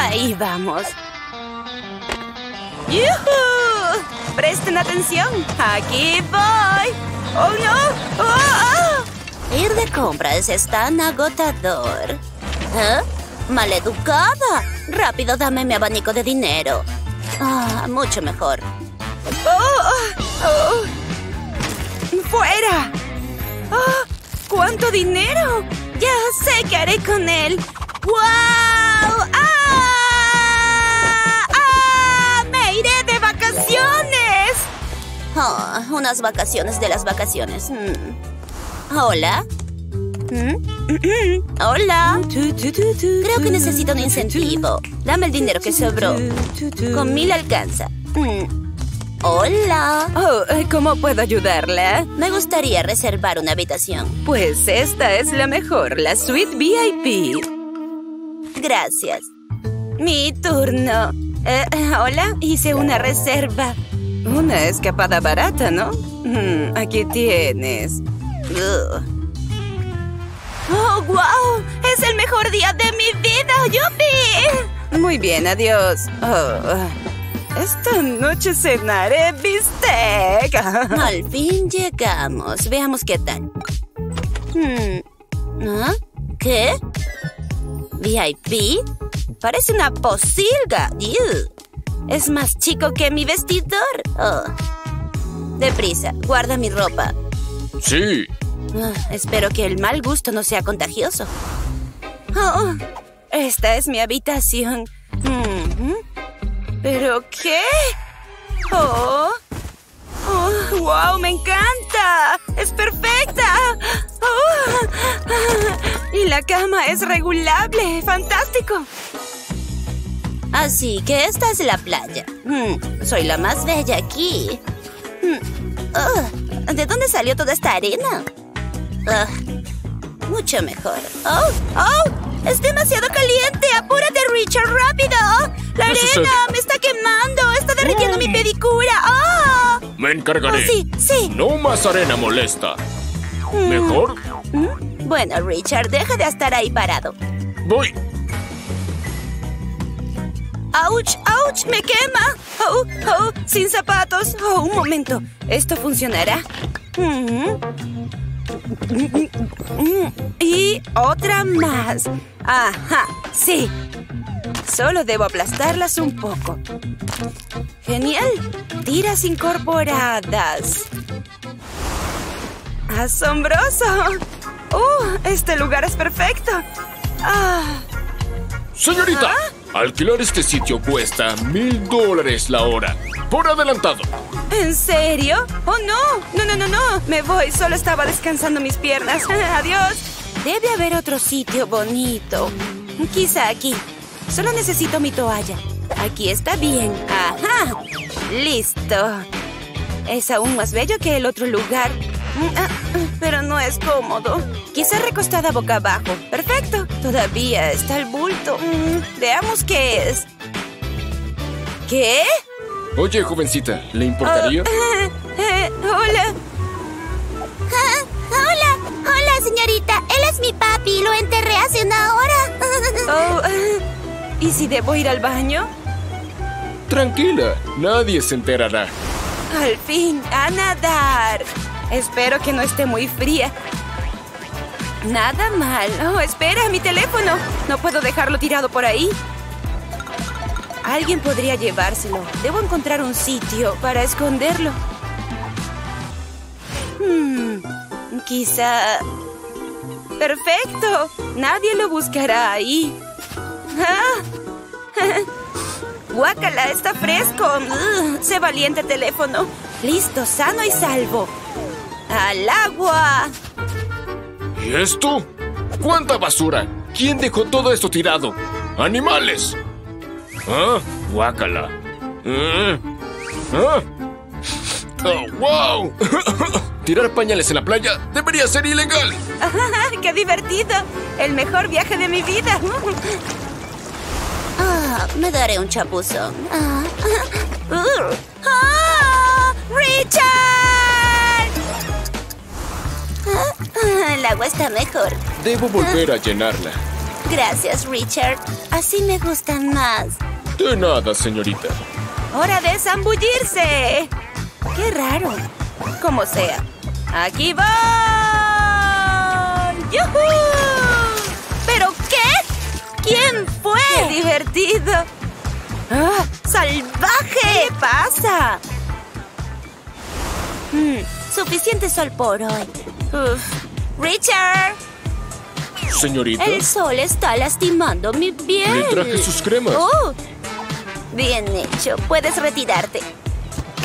Ahí vamos. ¡Yuhu! Presten atención. Aquí voy. ¡Oh, no! ¡Oh, oh! Ir de compras es tan agotador. ¿Eh? ¡Maleducada! Rápido, dame mi abanico de dinero. Ah, mucho mejor. ¡Oh! ¡Fuera! ¡Oh! ¿Cuánto dinero? Ya sé qué haré con él. ¡Wow! Oh, unas vacaciones de las vacaciones. Mm. ¿Hola? ¿Mm? ¿Hola? Creo que necesito un incentivo. Dame el dinero que sobró. Con mil alcanza. Mm. Hola. Oh, ¿cómo puedo ayudarla? Me gustaría reservar una habitación. Pues esta es la mejor, la suite VIP. Gracias. Mi turno. Eh, hola, hice una reserva. Una escapada barata, ¿no? Mm, aquí tienes. Ugh. ¡Oh, wow! ¡Es el mejor día de mi vida! ¡Yupi! Muy bien, adiós. Oh, esta noche cenaré bistec. Al fin llegamos. Veamos qué tal. Hmm. ¿Ah? ¿Qué? ¿VIP? Parece una posilga. Ew. Es más chico que mi vestidor. Oh. Deprisa, guarda mi ropa. Sí. Ah, espero que el mal gusto no sea contagioso. Oh, esta es mi habitación. Mm -hmm. ¿Pero qué? ¡Oh! ¡Oh! ¡Wow! ¡Me encanta! ¡Es perfecta! ¡Oh! Y la cama es regulable. ¡Fantástico! Así que esta es la playa. Mm, soy la más bella aquí. Mm. Oh, ¿De dónde salió toda esta arena? Uh, mucho mejor. ¡Oh! ¡Oh! ¡Es demasiado caliente! ¡Apúrate, Richard! ¡Rápido! ¡La arena me está quemando! ¡Está derritiendo mi pedicura! ¡Oh! Me encargaré. Oh, sí, sí. No más arena molesta. ¿Mejor? ¿Mm? Bueno, Richard, deja de estar ahí parado. Voy. ¡Auch! ¡Auch! ¡Me quema! ¡Oh! ¡Oh! ¡Sin zapatos! ¡Oh! Un momento. ¿Esto funcionará? Mm. Y otra más. Ajá, sí. Solo debo aplastarlas un poco. Genial. Tiras incorporadas. ¡Asombroso! ¡Uh! Este lugar es perfecto. Ah. Señorita, ¿Ah? Alquilar este sitio cuesta mil dólares la hora. Por adelantado. ¿En serio? ¡Oh, no! No, no, no, no. Me voy. Solo estaba descansando mis piernas. Adiós. Debe haber otro sitio bonito. Quizá aquí. Solo necesito mi toalla. Aquí está bien. ¡Ajá! ¡Listo! Es aún más bello que el otro lugar. Pero no es cómodo. Quizá recostada boca abajo. ¡Perfecto! Todavía está el bulto. Veamos qué es. ¿Qué? Oye, jovencita, ¿le importaría? Oh, eh, eh, hola. Ah, hola, hola, señorita. Él es mi papi. Lo enterré hace una hora. Oh, ¿Y si debo ir al baño? Tranquila, nadie se enterará. Al fin, a nadar. Espero que no esté muy fría. Nada mal. Oh, espera, mi teléfono. No puedo dejarlo tirado por ahí. Alguien podría llevárselo. Debo encontrar un sitio para esconderlo. Hmm, quizá... ¡Perfecto! Nadie lo buscará ahí. ¡Ah! ¡Guácala! ¡Está fresco! Uh, ¡Sé valiente, teléfono! ¡Listo, sano y salvo! ¡Al agua! ¿Y esto? ¿Cuánta basura? ¿Quién dejó todo esto tirado? ¡Animales! ¿Ah? ¡Guácala! ¿Ah? ¿Ah? ¡Oh, wow! Tirar pañales en la playa debería ser ilegal. ¡Qué divertido! El mejor viaje de mi vida. Ah, me daré un chapuzón. Ah. Uh. ¡Ah! ¡Richard! Ah, el agua está mejor. Debo volver a llenarla. Gracias, Richard. Así me gustan más. De nada, señorita. ¡Hora de zambullirse! ¡Qué raro! Como sea. ¡Aquí voy! ¡Yujú! ¿Pero qué? ¿Quién fue? ¡Qué divertido! ¡Ah! ¡Salvaje! ¿Qué pasa? Mm, suficiente sol por hoy. Uf. Richard, Señorita, el sol está lastimando mi piel. le traje sus cremas. Oh, bien hecho. Puedes retirarte.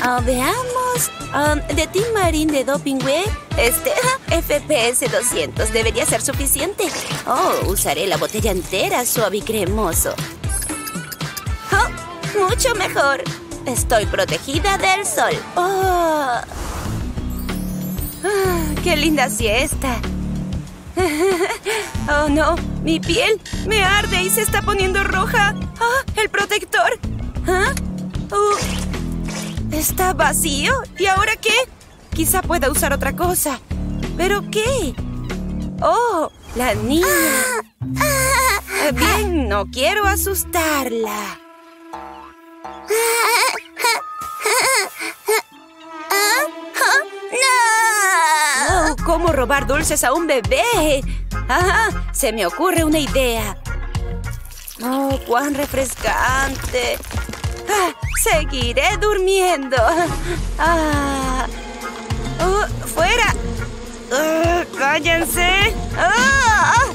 Ah, veamos. De Team Marine de Doping Web, este FPS 200 debería ser suficiente. Oh, usaré la botella entera, suave y cremoso. Oh, mucho mejor. Estoy protegida del sol. Oh. Ah, ¡Qué linda siesta! ¡Oh, no! ¡Mi piel me arde y se está poniendo roja! ¡Ah! ¡El protector! ¿Ah? Uh, ¿Está vacío? ¿Y ahora qué? Quizá pueda usar otra cosa. ¿Pero qué? ¡Oh! ¡La niña! Eh, Bien, no quiero asustarla. ¡No! Oh, ¿Cómo robar dulces a un bebé? Ajá, se me ocurre una idea. Oh, cuán refrescante. Ah, seguiré durmiendo. Ah. Oh, fuera. Ah, cállense. Ah.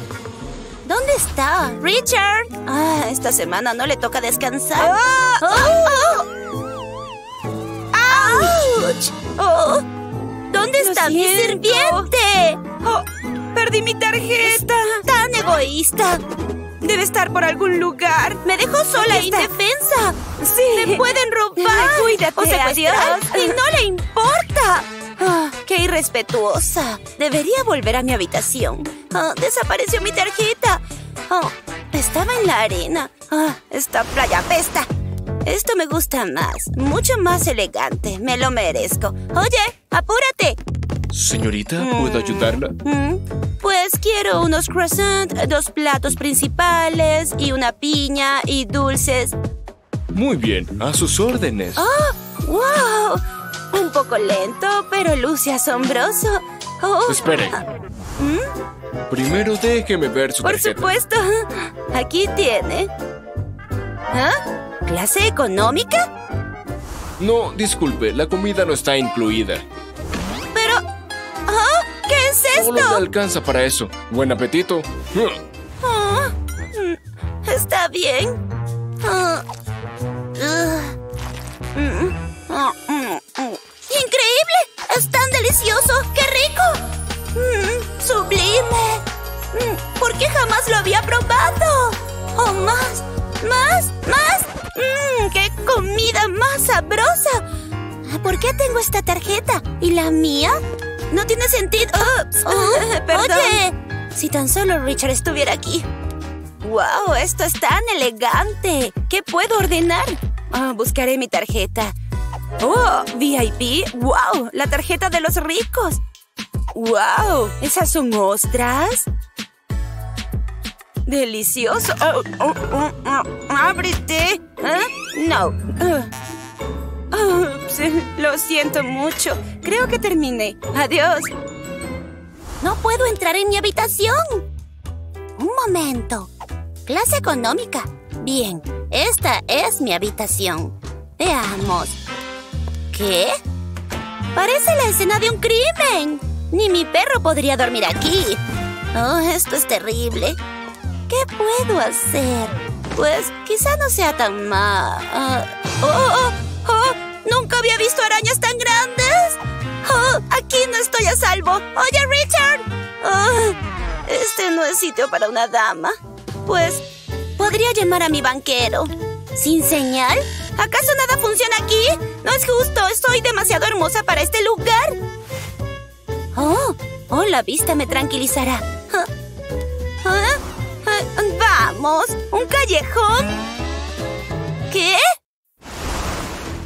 ¿Dónde está? Richard. Ah, esta semana no le toca descansar. Oh, oh. ¡Auch! Oh, ¿Dónde Lo está mi sirviente? oh, perdí mi tarjeta. Tan egoísta. Debe estar por algún lugar. Me dejó sola e indefensa. Sí. Me pueden robar. Cuídate, o secuestrar. adiós. Y no le importa. Ah, ¡Qué irrespetuosa! Debería volver a mi habitación. Ah, desapareció mi tarjeta. Oh, estaba en la arena. Esta playa apesta. Esto me gusta más. Mucho más elegante. Me lo merezco. Oye, apúrate. Señorita, ¿puedo ayudarla? Mm, Pues quiero unos croissants, dos platos principales y una piña y dulces. Muy bien, a sus órdenes. ¡Oh! ¡Wow! Un poco lento, pero luce asombroso. Oh, Espere. Primero déjeme ver su Por tarjeta. supuesto. Aquí tiene. ¿Ah? ¿Clase económica? No, disculpe, la comida no está incluida. Pero... ¿Ah? ¿Qué es Solo le esto? alcanza para eso. Buen apetito. Ah, mm, Está bien. Ah, ugh. Mm, mm. ¡Increíble! ¡Es tan delicioso! ¡Qué rico! Mm, Sublime. Mm, ¿Por qué jamás lo había probado? ¡Oh, más! ¡Más! ¡Más! Mm, ¡Qué comida más sabrosa! ¿Por qué tengo esta tarjeta? ¿Y la mía? No tiene sentido. Oh, Perdón. Oye, si tan solo Richard estuviera aquí. ¡Wow! Esto es tan elegante. ¿Qué puedo ordenar? Ah, buscaré mi tarjeta. ¡Oh! VIP. ¡Wow! La tarjeta de los ricos. ¡Wow! ¿Esas son ostras? ¡Delicioso! Oh, oh, oh, oh, ¡Ábrete! ¿Ah? No. Ah. Ah, lo siento mucho. Creo que terminé. Adiós. No puedo entrar en mi habitación. Un momento. Clase económica. Bien, esta es mi habitación. Veamos. ¿Qué? Parece la escena de un crimen. Ni mi perro podría dormir aquí. Oh, esto es terrible. ¿Qué puedo hacer? Pues quizá no sea tan mal. Ah, oh, oh, oh, nunca había visto arañas tan grandes. Oh, aquí no estoy a salvo. Oye, Richard. Ah, este no es sitio para una dama. Pues Podría llamar a mi banquero. ¿Sin señal? ¿Acaso nada funciona aquí? No es justo, soy demasiado hermosa para este lugar. Oh, oh, la vista me tranquilizará. Ah, ah, Vamos, ¿un callejón? ¿Qué?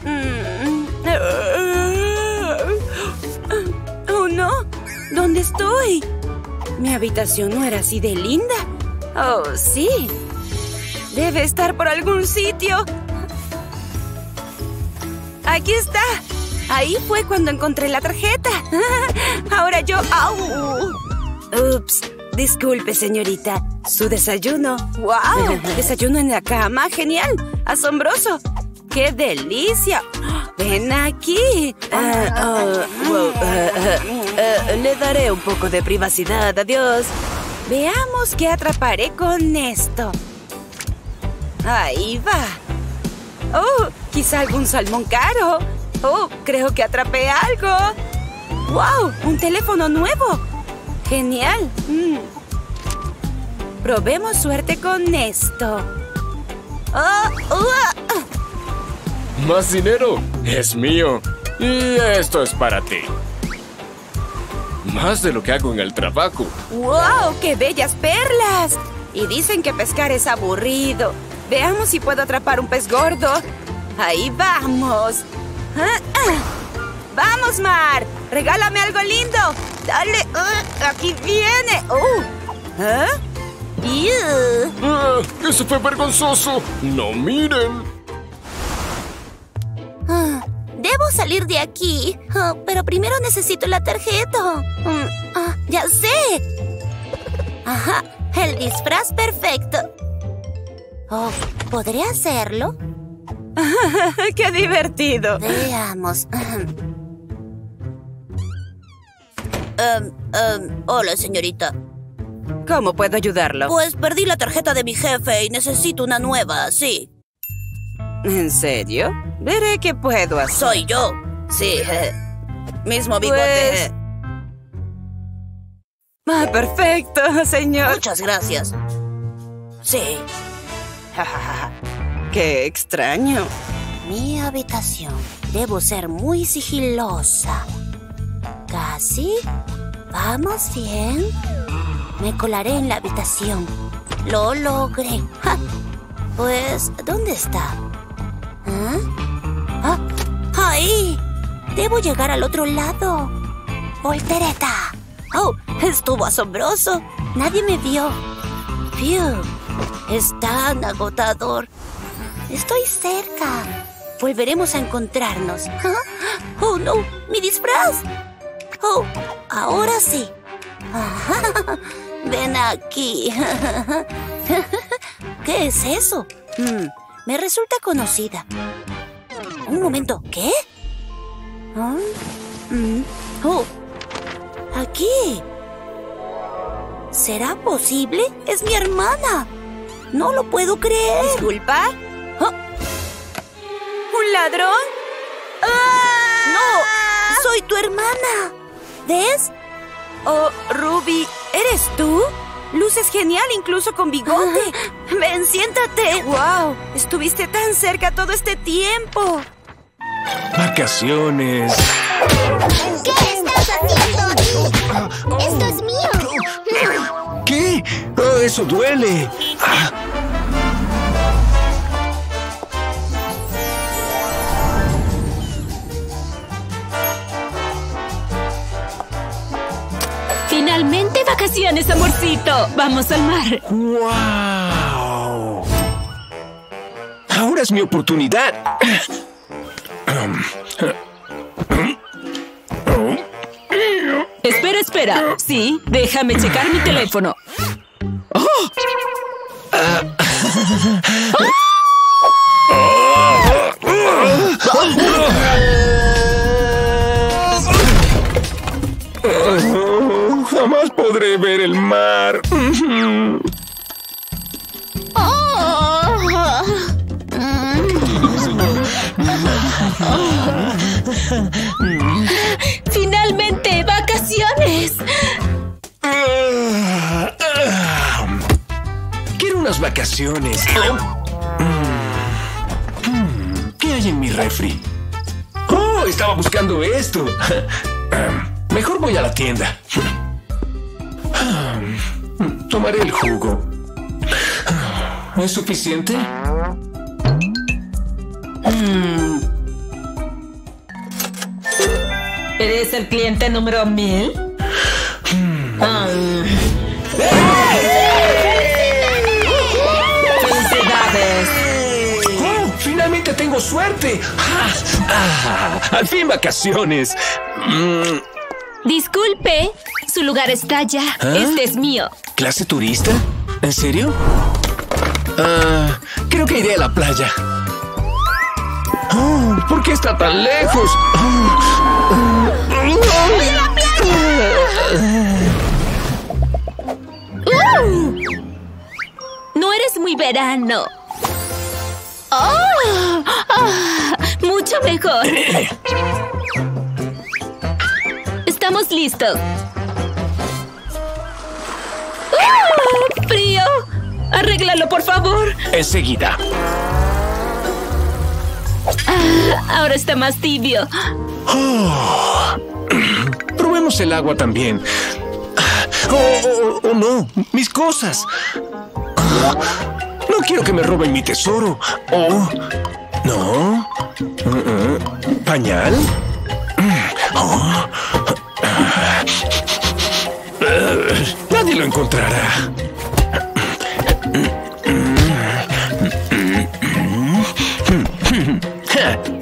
Mm, Oh, no. ¿Dónde estoy? Mi habitación no era así de linda. Oh, sí. Debe estar por algún sitio. Aquí está. Ahí fue cuando encontré la tarjeta. Ahora yo... Ups. Disculpe, señorita. Su desayuno. ¡Wow! Desayuno en la cama. Genial. Asombroso. ¡Qué delicia! Ven aquí. Ah, ah, ah, le daré un poco de privacidad. Adiós. Veamos qué atraparé con esto. Ahí va. Oh, quizá algún salmón caro. Oh, creo que atrapé algo. ¡Wow! Un teléfono nuevo. Genial. Mm. Probemos suerte con esto. Oh, uh, Más dinero. Es mío. Y esto es para ti. Más de lo que hago en el trabajo. ¡Wow! ¡Qué bellas perlas! Y dicen que pescar es aburrido. Veamos si puedo atrapar un pez gordo. Ahí vamos. Ah, ah. ¡Vamos, Mar! ¡Regálame algo lindo! ¡Dale! Ah, ¡Aquí viene! ¡Oh! ¿Ah? ¡Ew! Ah, ¡Eso fue vergonzoso! ¡No miren! Ah, debo salir de aquí, Ah, pero primero necesito la tarjeta. Mm, ah, ya sé. Ajá, el disfraz perfecto. Oh, ¿podré hacerlo? ¡Qué divertido! Veamos. Em, em, hola, señorita. ¿Cómo puedo ayudarlo? Pues perdí la tarjeta de mi jefe y necesito una nueva, sí. ¿En serio? Veré qué puedo hacer. Soy yo. Sí. Mismo bigote. Pues-. Ah, perfecto, señor. Muchas gracias. Sí. Qué extraño. Mi habitación. Debo ser muy sigilosa. ¿Casi? ¿Vamos bien? Me colaré en la habitación. Lo logré. Pues, ¿dónde está? ¿Ah? ¡Ah! ¡Ahí! Debo llegar al otro lado. Voltereta. ¡Oh! Estuvo asombroso. Nadie me vio. Phew. Es tan agotador. Estoy cerca. Volveremos a encontrarnos. ¿Ah? ¡Oh, no! ¡Mi disfraz! ¡Oh! Ahora sí. Ajá. Ven aquí. ¿Qué es eso? Mm, me resulta conocida. Un momento, ¿qué? ¿Ah? Mm, Oh, aquí. ¿Será posible? Es mi hermana. No lo puedo creer. ¿Disculpa? Ah, ¿Un ladrón? No, soy tu hermana. ¿Ves? Oh, Ruby, ¿eres tú? Luces genial incluso con bigote. Ven, siéntate. ¡Wow! Estuviste tan cerca todo este tiempo. Vacaciones. ¿Qué estás haciendo? ¡Esto es mío! ¿Qué? Oh, eso duele. Finalmente vacaciones, amorcito. Vamos al mar. ¡Wow! Ahora es mi oportunidad. Espera, espera. Sí, déjame checar mi teléfono. Jamás podré ver el mar. Finalmente vacaciones. Quiero unas vacaciones. ¿Qué hay en mi refri? Oh, estaba buscando esto. Mejor voy a la tienda. Tomaré el jugo. ¿Es suficiente? Mm. ¿Eres el cliente número mil? Mm. Ah. ¡Felicidades! ¡Oh, finalmente tengo suerte! Ah, ah, ¡Al fin vacaciones! Mm. Disculpe, su lugar está allá. ¿Ah? Este es mío. ¿Clase turista? ¿En serio? Ah, creo que iré a la playa. Oh, ¿Por qué está tan lejos? No eres muy verano. ¡Oh! Mucho mejor. Estamos listos. ¡Ah! ¡Frío! Arréglalo, por favor. Enseguida. Ahora está más tibio. Probemos el agua también. Oh, oh, oh, no, mis cosas. No quiero que me roben mi tesoro. Oh, no. ¿Pañal? Mm. Oh. Lo encontrará.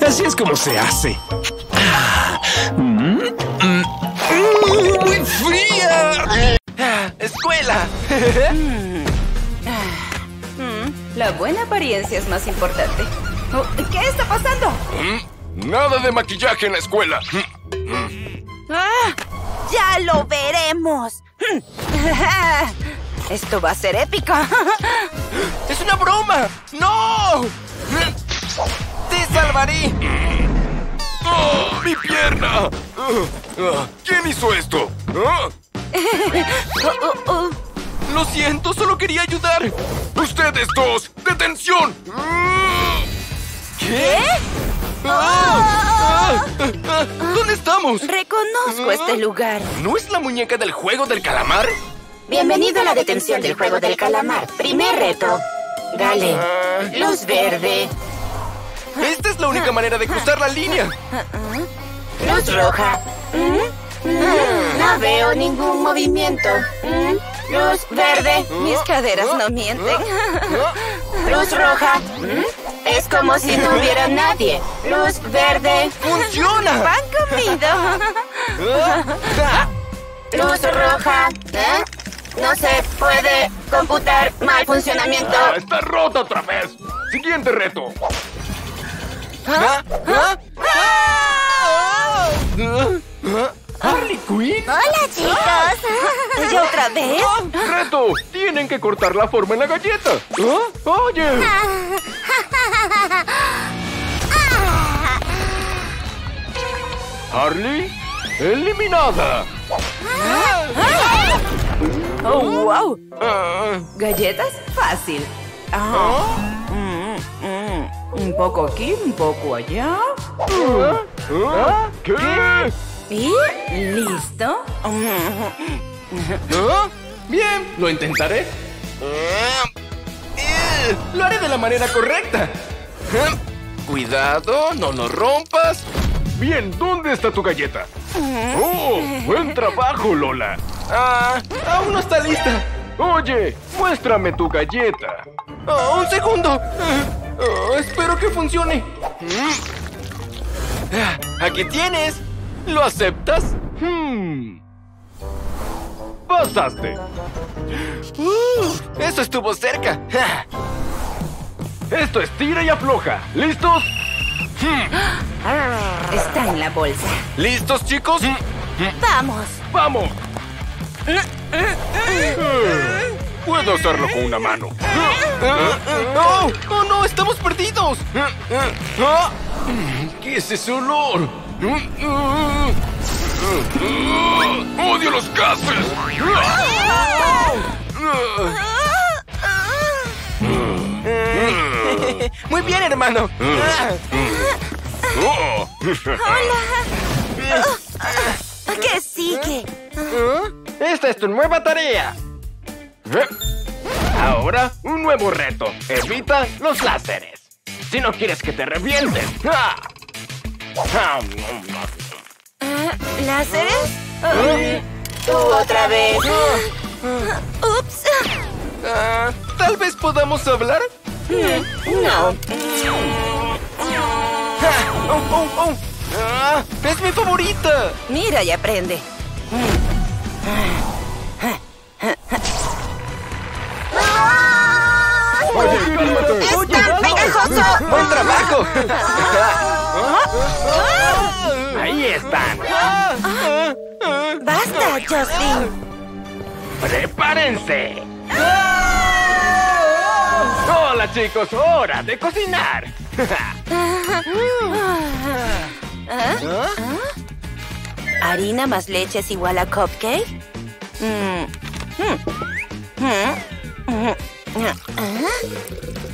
Así es como se hace. ¡Muy fría! ¡Escuela! La buena apariencia es más importante. Oh, ¿Qué está pasando? Nada de maquillaje en la escuela. ¡Ah! ¡Ya lo veremos! Esto va a ser épico. ¡Es una broma! ¡No! ¡Te salvaré! ¡Oh, ¡Mi pierna! ¿Quién hizo esto? Ah, Lo siento, solo quería ayudar. ¡Ustedes dos! ¡Detención! ¿Qué? Ah, ah, ah, ¿Dónde estamos? Reconozco este lugar. ¿No es la muñeca del juego del calamar? Bienvenido a la detención del juego del calamar. Primer reto. Gale. Luz verde. Esta es la única manera de cruzar la línea. Luz roja. Mm, mm, No veo ningún movimiento. Mm, Luz verde. Mis caderas no mienten. Luz roja. Es como si no hubiera nadie. Luz verde. ¡Funciona! ¡Pan comido! Luz roja. ¿Eh? No se puede computar mal funcionamiento. Ah, ¡Está rota otra vez! Siguiente reto. ah, ah. ¿Harley Quinn? Hola, chicos. ¿Y otra vez? ¡Reto! Tienen que cortar la forma en la galleta. ¿Ah? ¡Oye! Harley, eliminada. Oh, wow. Ah, ¿Galletas? Fácil. Ah. Mm, mm. Un poco aquí, un poco allá. ¿Ah? ¿Qué? ¿Y listo? ¿Ah? Bien, lo intentaré. Lo haré de la manera correcta. Cuidado, no lo rompas. Bien, ¿dónde está tu galleta? ¡Oh! ¡Buen trabajo, Lola! Ah, aún no está lista. Oye, muéstrame tu galleta. Ah, un segundo. Ah, espero que funcione. Ah, Aquí tienes. ¿Lo aceptas? Hmm. Pasaste. Uh, eso estuvo cerca. Esto es tira y afloja. ¿Listos? Está en la bolsa. ¿Listos, chicos? Vamos. ¡Vamos! Puedo hacerlo con una mano. ¡Oh! ¡Oh, no! ¡Estamos perdidos! Ah, ¿Qué es ese olor? ¡Odio los gases! Muy bien, hermano. Ah, Oh. ¿Qué sigue? Esta es tu nueva tarea. Ahora, un nuevo reto. Evita los láseres. Si no quieres que te revienten. ¡Ah! Ah, ¿Láseres? Tú otra vez. ¡Ups! ah, Tal vez podamos hablar. No. oh, oh, oh. Ah, ¡Es mi favorita! Mira y aprende. Oye, cálmate. ¡Está pegajoso! ¡Buen trabajo! Basta, Justin. ¡Prepárense! Hola chicos, hora de cocinar. ¿Harina más leche es igual a cupcake? Ah.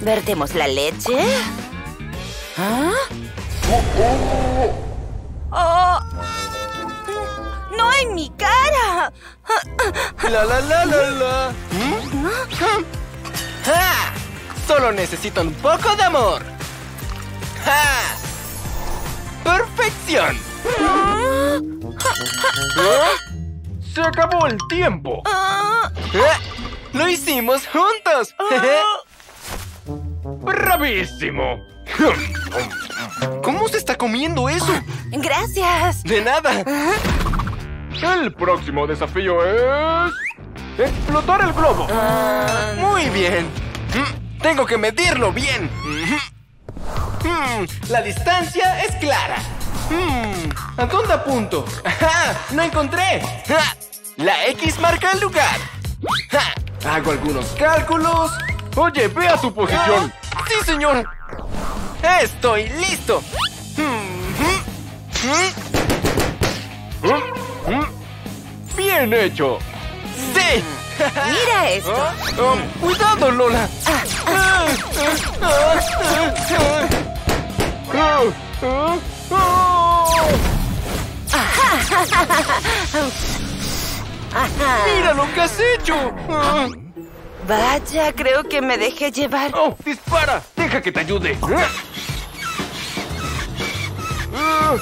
¿Vertemos la leche? ¿Ah? ¡Oh! ¡No en mi cara! ¡La, la, la, la, la! ¡Ja! Solo necesito un poco de amor. ¡Ja! ¡Perfección! Se acabó el tiempo. ¡Lo hicimos juntos! ¡Bravísimo! ¿Cómo se está comiendo eso? ¡Gracias! De nada. El próximo desafío es... ¡Explotar el globo! Ah, Muy bien. Mm, Tengo que medirlo bien. Ujú. Mm, La distancia es clara. Mm, ¿A dónde apunto? ¡No encontré! La X marca el lugar. ¡Ja! Hago algunos cálculos. Oye, ve a tu posición. ¡Ah! ¡Sí, señor! ¡Estoy listo! ¡Bien hecho! ¡Sí! ¡Mira esto! Ah, um, ¡Cuidado, Lola! Ah, ah, ah, ah. ¡Ah! ¡Ah! ¡Ah! ¡Mira lo que has hecho! Vaya, creo que me dejé llevar. ¡Oh! ¡Dispara! ¡Deja que te ayude! ¡Ah! ¡Ah!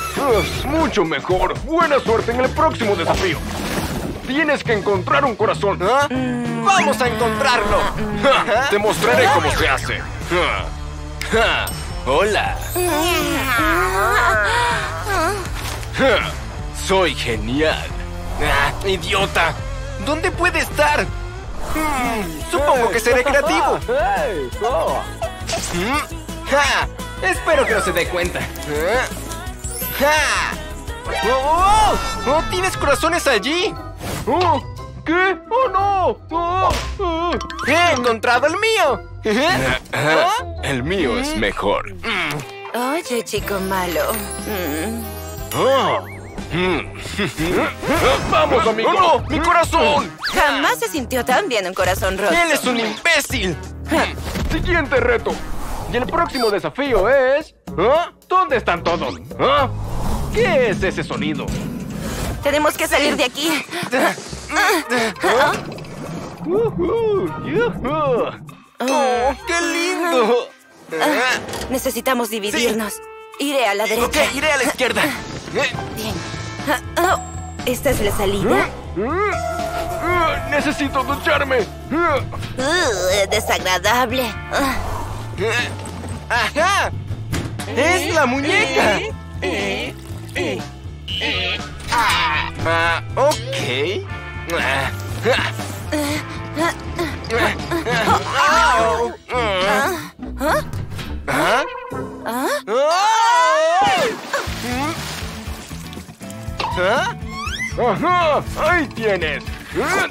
¡Mucho mejor! ¡Buena suerte en el próximo desafío! Tienes que encontrar un corazón. ¿Ah? ¡Vamos a encontrarlo! ¡Ja! Te mostraré cómo se hace. ¡Ja! Ja. ¡Hola! ¡Soy genial! Ah, ¡Idiota! ¿Dónde puede estar? Hmm, supongo que seré creativo. Oh. Mm, ¡Ja! Espero que no se dé cuenta. ¡Ja! ¡Oh! ¡Oh! ¡Oh! ¿Tienes corazones allí? ¡Oh! ¿Qué? ¡Oh, no! ¡Oh! ¡Oh! ¡He encontrado el mío! ¿Ah? El mío es mejor. Oye, chico malo. Mm. Oh. ¡Vamos, amigo! ¡Oh, no! ¡Mi corazón! Jamás se sintió tan bien un corazón roto. ¡Él es un imbécil! Siguiente reto. Y el próximo desafío es... ¿Ah? ¿Dónde están todos? ¿Ah? ¿Qué es ese sonido? Tenemos que salir de aquí. ¡Yujú! ¡Oh, qué lindo! Ah, Necesitamos dividirnos. Iré a la ok, derecha. iré a la izquierda. Bien. Ah, oh, ¿Esta es la salida? ¿Mm? Ah, ¡Necesito ducharme! Ah, Uh, desagradable. Ah, eh, ¡Ajá! ¡Es la muñeca! Ah, ok. Ah, ah. ¿Ah? ¿Ah? ¿Ah? ¿Ah? ¡Ajá! ¡Ahí tienes! Ah,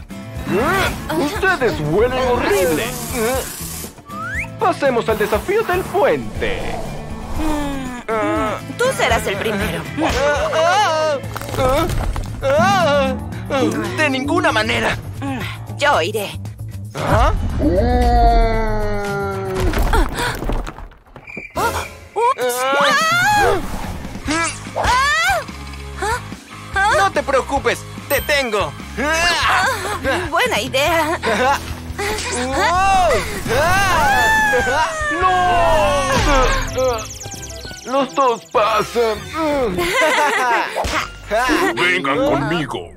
ah, ¡Ustedes huelen horrible! Pasemos al desafío del puente. Tú serás el primero. Ah, ah, ah, ah. De ninguna manera. Yo iré. ¿Ah? No te preocupes, te tengo. Buena idea. Los dos pasan. Vengan conmigo.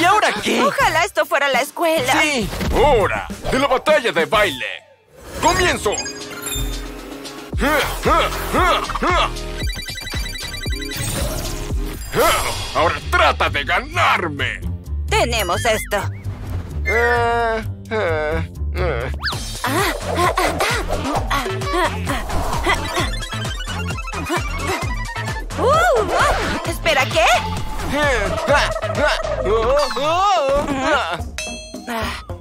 ¿Y ahora qué? Ojalá esto fuera la escuela. Sí. Hora de la batalla de baile. Comienzo. Ahora trata de ganarme. Tenemos esto. Uh, espera, ¿qué?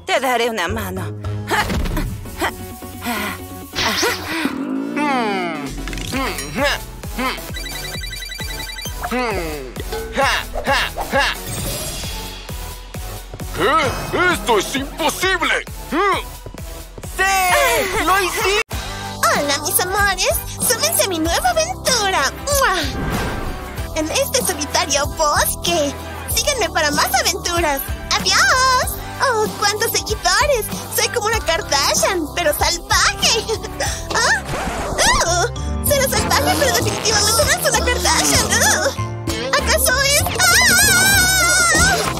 Te daré una mano. ¿Qué? ¡Esto es imposible! ¡Sí! ¡Lo hiciste! Hola, mis amores. Súmense a mi nueva aventura. En este solitario bosque. Síganme para más aventuras. ¡Adiós! ¡Oh, cuántos seguidores! Soy como una Kardashian, pero salvaje. ¿Ah? ¡Oh! Será salvaje, pero definitivamente no es una Kardashian. ¡Oh! ¿Acaso es...?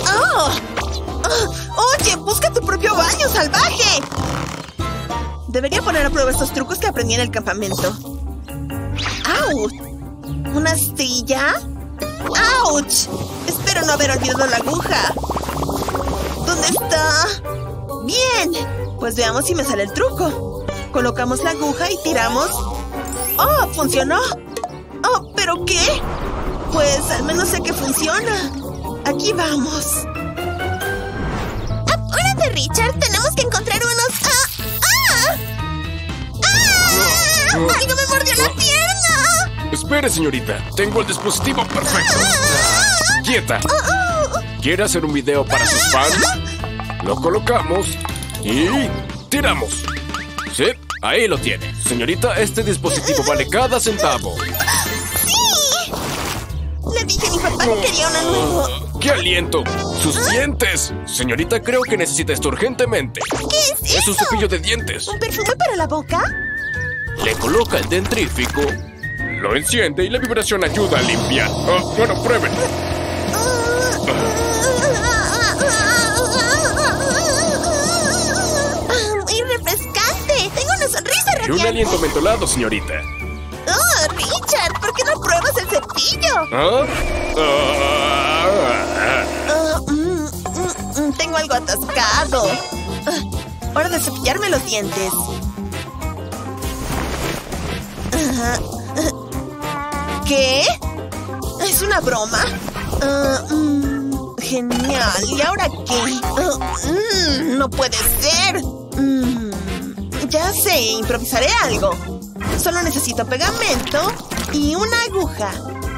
¡Ah! ¡Oh! ¡Oh! ¡Oye, busca tu propio baño, salvaje! Debería poner a prueba estos trucos que aprendí en el campamento. ¡Auch! ¿Una astilla? ¡Auch! Espero no haber olvidado la aguja. ¿Dónde está? Bien. Pues veamos si me sale el truco. Colocamos la aguja y tiramos. ¡Oh! ¡Funcionó! ¡Oh! ¿Pero qué? Pues al menos sé que funciona. Aquí vamos. ¡Apúrate, Richard! Tenemos que encontrar unos... ¡Ah! ¡Ah! ¡Ah! ¡Algo me mordió la pierna! Espere, señorita. Tengo el dispositivo perfecto. Quieta. ¿Quiere hacer un video para sus fans? Lo colocamos y tiramos. Sí, ahí lo tiene. Señorita, este dispositivo vale cada centavo. ¡Sí! Le dije a mi papá que quería uno nuevo. ¡Qué aliento! ¡Sus dientes! Señorita, creo que necesita esto urgentemente. ¿Qué es Es un eso? cepillo de dientes. ¿Un perfume para la boca? Le coloca el dentrífico, lo enciende y la vibración ayuda a limpiar. Ah, bueno, prueben. Ah, sonrisa Y un aliento mentolado, señorita. Oh, Richard, ¿por qué no pruebas el cepillo? ¿Ah? Ah, mm, mm, mm, tengo algo atascado. Ah, hora de cepillarme los dientes. ¿Qué? ¿Es una broma? Mm, genial. ¿Y ahora qué? Mm, no puede ser. Ya sé, improvisaré algo. Solo necesito pegamento y una aguja.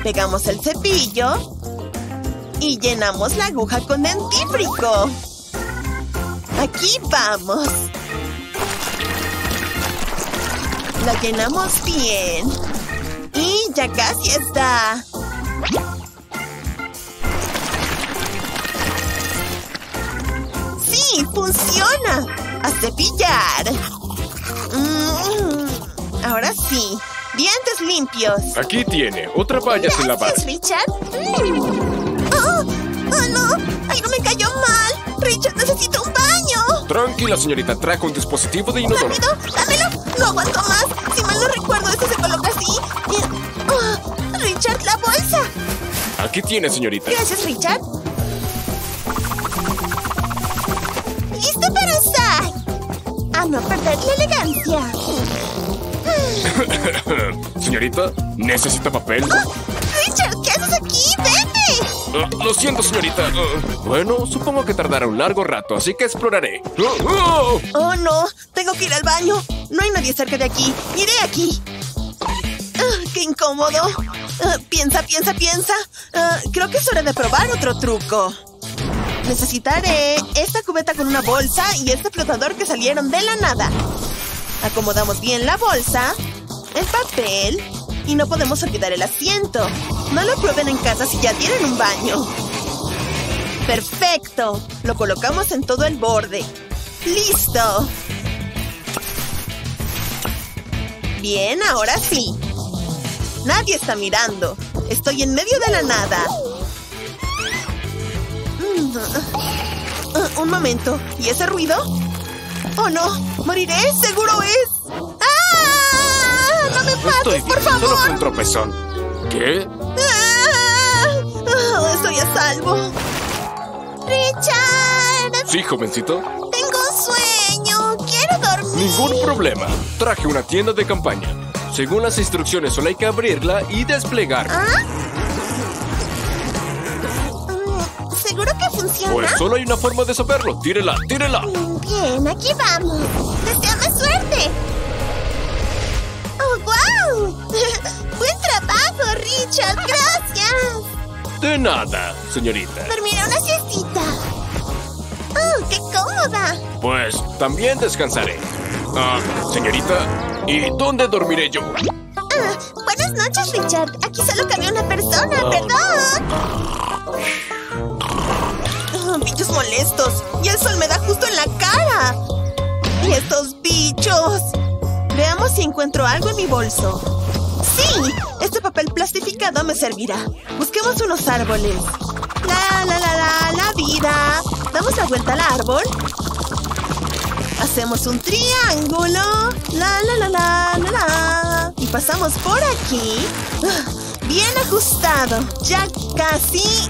Pegamos el cepillo y llenamos la aguja con dentífrico. Aquí vamos. La llenamos bien. Y ya casi está. ¡Sí! ¡Funciona! ¡A cepillar! Ahora sí. Dientes limpios. Aquí tiene, otra valla sin lavar. Gracias, Richard. Mm. ¡Oh! ¡Oh, no! ¡Algo me cayó mal! ¡Richard necesita un baño! Tranquila, señorita, trajo un dispositivo de inodoro. ¡Rápido! ¡Dámelo! ¡No aguanto más! Si mal no recuerdo, esto se coloca así. ¡Oh! ¡Richard, la bolsa! Aquí tiene, señorita. Gracias, Richard. ¡Listo para usar! A no perder la elegancia. Señorita, ¿necesita papel? ¡Richard, qué haces aquí! ¡Vete! Lo siento, señorita. Bueno, supongo que tardará un largo rato, así que exploraré. ¡Oh, no! Tengo que ir al baño. No hay nadie cerca de aquí. Iré aquí. Ah, ¡Qué incómodo! Ah, piensa, piensa, piensa. Ah, creo que es hora de probar otro truco. Necesitaré esta cubeta con una bolsa y este flotador que salieron de la nada. Acomodamos bien la bolsa, el papel y no podemos olvidar el asiento. No lo prueben en casa si ya tienen un baño. ¡Perfecto! Lo colocamos en todo el borde. ¡Listo! Bien, ahora sí. Nadie está mirando. Estoy en medio de la nada. Mm, ah, un momento. ¿Y ese ruido? ¡Oh, no! ¡Moriré! ¡Seguro es! ¡Ah! ¡No me Estoy por bien, solo favor. fue un tropezón. ¿Qué? Ah, ah, estoy a salvo. Richard, Sí, jovencito. tengo sueño. Quiero dormir. Ningún problema. Traje una tienda de campaña. Según las instrucciones, solo hay que abrirla y desplegarla. ¿Ah? Mm, ¿Seguro que funciona? Pues solo hay una forma de saberlo. Tírela, tírela. Bien, aquí vamos. Deseame suerte. Richard. Gracias. De nada, señorita. Dormiré una siestita. ¡Oh, qué cómoda! Pues también descansaré. Ah, señorita, ¿y dónde dormiré yo? Ah, buenas noches, Richard. Aquí solo cabía una persona, perdón. Ah, bichos molestos. Y el sol me da justo en la cara. Y estos bichos. Veamos si encuentro algo en mi bolso. Sí, este papel plastificado me servirá. Busquemos unos árboles. La, la, la, la, la vida. Damos la vuelta al árbol. Hacemos un triángulo. La, la, la, la, la, la. Y pasamos por aquí. Ah, Bien ajustado. Ya casi.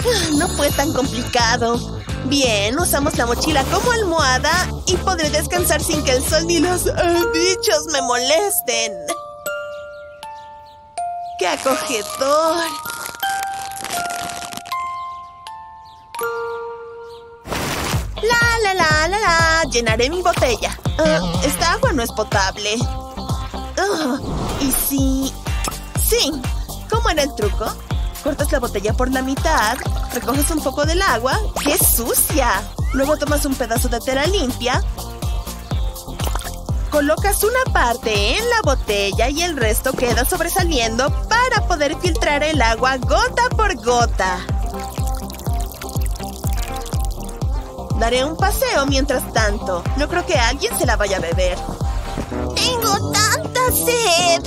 Ah, No fue tan complicado. Bien, usamos la mochila como almohada y podré descansar sin que el sol ni los bichos me molesten. ¡Qué acogedor! La, la, la, la, la. Llenaré mi botella. Ah, esta agua no es potable. Ah, ¿Y si...? Sí. ¿Cómo era el truco? Cortas la botella por la mitad, recoges un poco del agua. ¡Qué sucia! Luego tomas un pedazo de tela limpia, colocas una parte en la botella y el resto queda sobresaliendo para poder filtrar el agua gota por gota. Daré un paseo mientras tanto. No creo que alguien se la vaya a beber. Tengo tanta sed.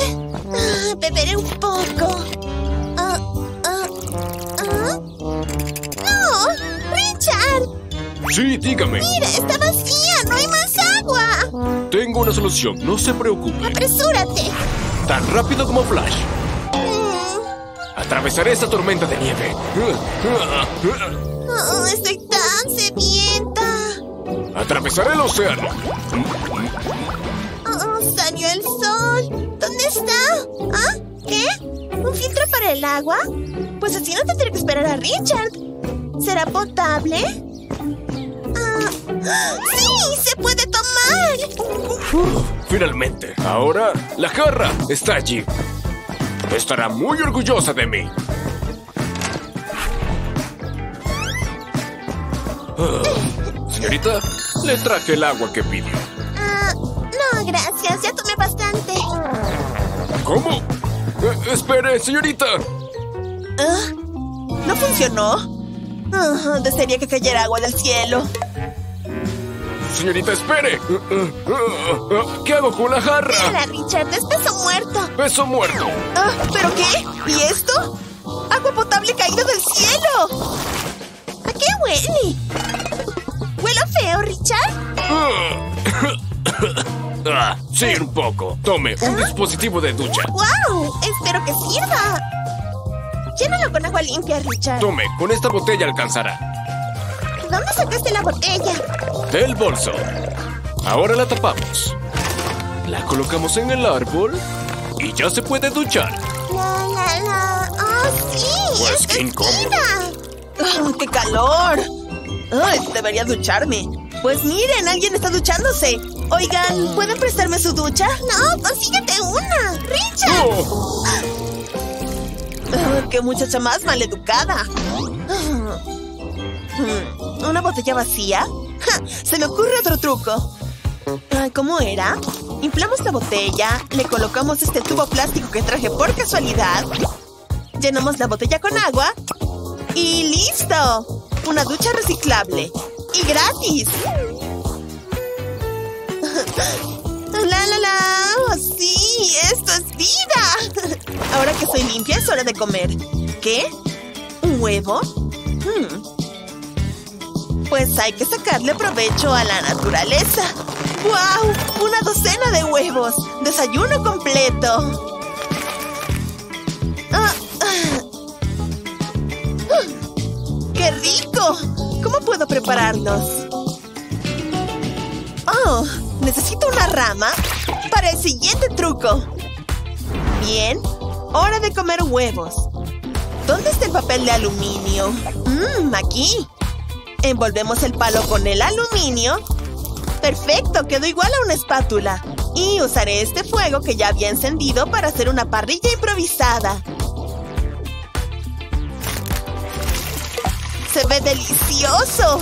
Ah, beberé un poco. Ah, ah, ah. ¡No! ¡Richard! Sí, dígame. ¡Mira, está vacía! Tengo una solución, no se preocupe. ¡Apresúrate! Tan rápido como Flash. Mm. Atravesaré esta tormenta de nieve. Oh, estoy tan sedienta. Atravesaré el océano. Oh, salió el sol. ¿Dónde está? ¿Ah? ¿Qué? ¿Un filtro para el agua? Pues así no tendré que esperar a Richard. ¿Será potable? ¡Sí! ¡Se puede tomar! Finalmente. Ahora, la jarra está allí. Estará muy orgullosa de mí. Ah, señorita, le traje el agua que pidió. Ah, no, gracias. Ya tomé bastante. ¿Cómo? Eh, espere, señorita. Ah, ¿No funcionó? Desearía que cayera agua del cielo. Señorita, espere. ¿Qué hago con la jarra? Richard, es peso muerto. Peso muerto. Ah, ¿Pero qué? ¿Y esto? ¡Agua potable caída del cielo! ¿A qué huele? ¿Huelo feo, Richard? Ah, sí, un poco. Tome, un dispositivo de ducha. ¡Wow! Espero que sirva. Llénalo con agua limpia, Richard. Tome, con esta botella alcanzará. ¿Dónde sacaste la botella? Del bolso. Ahora la tapamos. La colocamos en el árbol y ya se puede duchar. La, la, la. ¡Ah, sí! Pues ¡Es qué incómodo. ¡Ah, ¡Qué calor! Debería ducharme. Pues miren, alguien está duchándose. Oigan, ¿pueden prestarme su ducha? No, consíguete una. ¡Richard! ¡Oh! Ah, ¡Qué muchacha más maleducada! ¿Una botella vacía? Ja, Se me ocurre otro truco. ¿Cómo era? Inflamos la botella, le colocamos este tubo plástico que traje por casualidad, llenamos la botella con agua y ¡listo! Una ducha reciclable. ¡Y gratis! ¡La, la, la! ¡Oh, sí! ¡Esto es vida! Ahora que soy limpia es hora de comer. ¿Qué? ¿Un huevo? Hmm. Pues hay que sacarle provecho a la naturaleza. ¡Guau! ¡Una docena de huevos! ¡Desayuno completo! Ah, ah. ¡Qué rico! ¿Cómo puedo prepararlos? ¡Oh! Necesito una rama para el siguiente truco. Bien, hora de comer huevos. ¿Dónde está el papel de aluminio? Mmm, aquí. Envolvemos el palo con el aluminio. Perfecto, quedó igual a una espátula. Y usaré este fuego que ya había encendido para hacer una parrilla improvisada. ¡Se ve delicioso!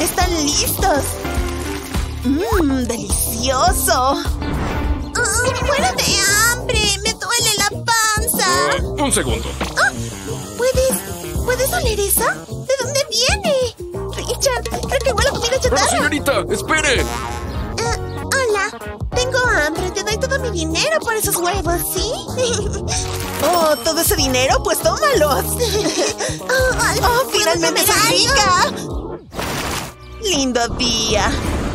¡Están listos! ¡Mmm, delicioso! ¡Oh, ¡Muero de hambre! ¡Me duele la panza! Un segundo. Ah, ¿Puedes... ¿Puedes oler eso? ¿De dónde viene? Richard, creo que huele a comida chatarra. señorita, espere. Ah, hola, tengo hambre. Te doy todo mi dinero por esos huevos, ¿sí? ¡Oh, todo ese dinero! ¡Pues tómalos! oh, ¡Oh, finalmente soy rica! ¡Lindo día!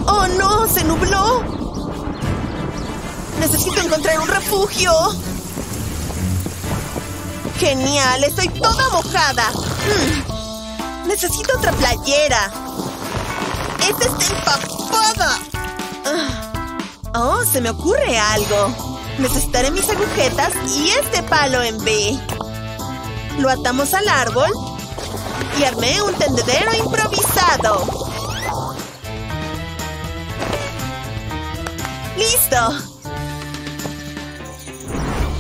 ¡Oh, no! ¡Se nubló! ¡Necesito encontrar un refugio! ¡Genial! ¡Estoy toda mojada! Mm. ¡Necesito otra playera! ¡Esta está empapada! Ah. ¡Oh! Se me ocurre algo. Necesitaré mis agujetas y este palo en B. Lo atamos al árbol y armé un tendedero improvisado. ¡Listo!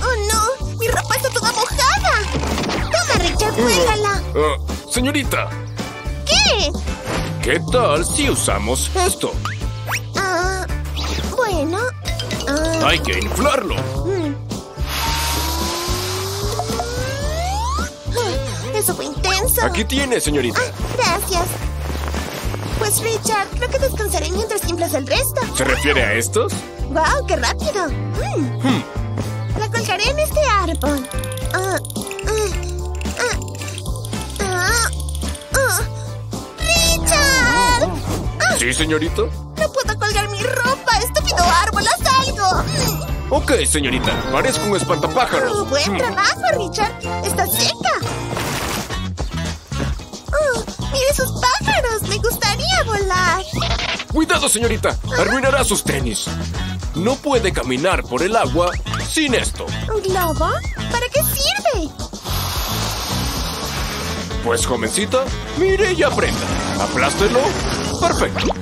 ¡Oh, no! ¡Mi ropa está toda mojada! Toma, Richard, cuélgala. Ah, señorita, ¿Qué? ¿qué tal si usamos esto? Ah, bueno. Ah, Hay que inflarlo. mm. Ah, Eso fue intenso. Aquí tiene, señorita. Gracias. Pues, Richard, creo que descansaré mientras inflas el resto. ¿Se refiere a estos? ¡Wow, qué rápido! Mm. Hmm. La colgaré en este árbol. ¿Sí, señorita? no puedo colgar mi ropa. ¡Estúpido árbol, haz algo! Mm. Ok, señorita. Parezco un espantapájaros. Oh, buen Hmm. trabajo, Richard. Está seca. Oh, mire esos pájaros. Me gustaría volar. Cuidado, señorita. Arruinará sus tenis. No puede caminar por el agua sin esto. ¿Un globo? ¿Para qué sirve? Pues, jovencita, mire y aprenda. Aplástelo. Perfecto.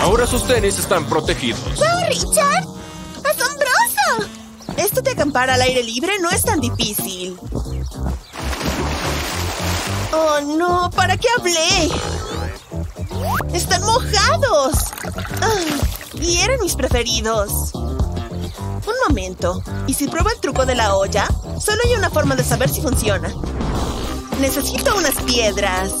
Ahora sus tenis están protegidos. ¡Wow, Richard! ¡Asombroso! Esto de acampar al aire libre no es tan difícil. ¡Oh, no! ¿Para qué hablé? ¡Están mojados! Ah, y eran mis preferidos. Un momento. ¿Y si pruebo el truco de la olla? Solo hay una forma de saber si funciona. Necesito unas piedras.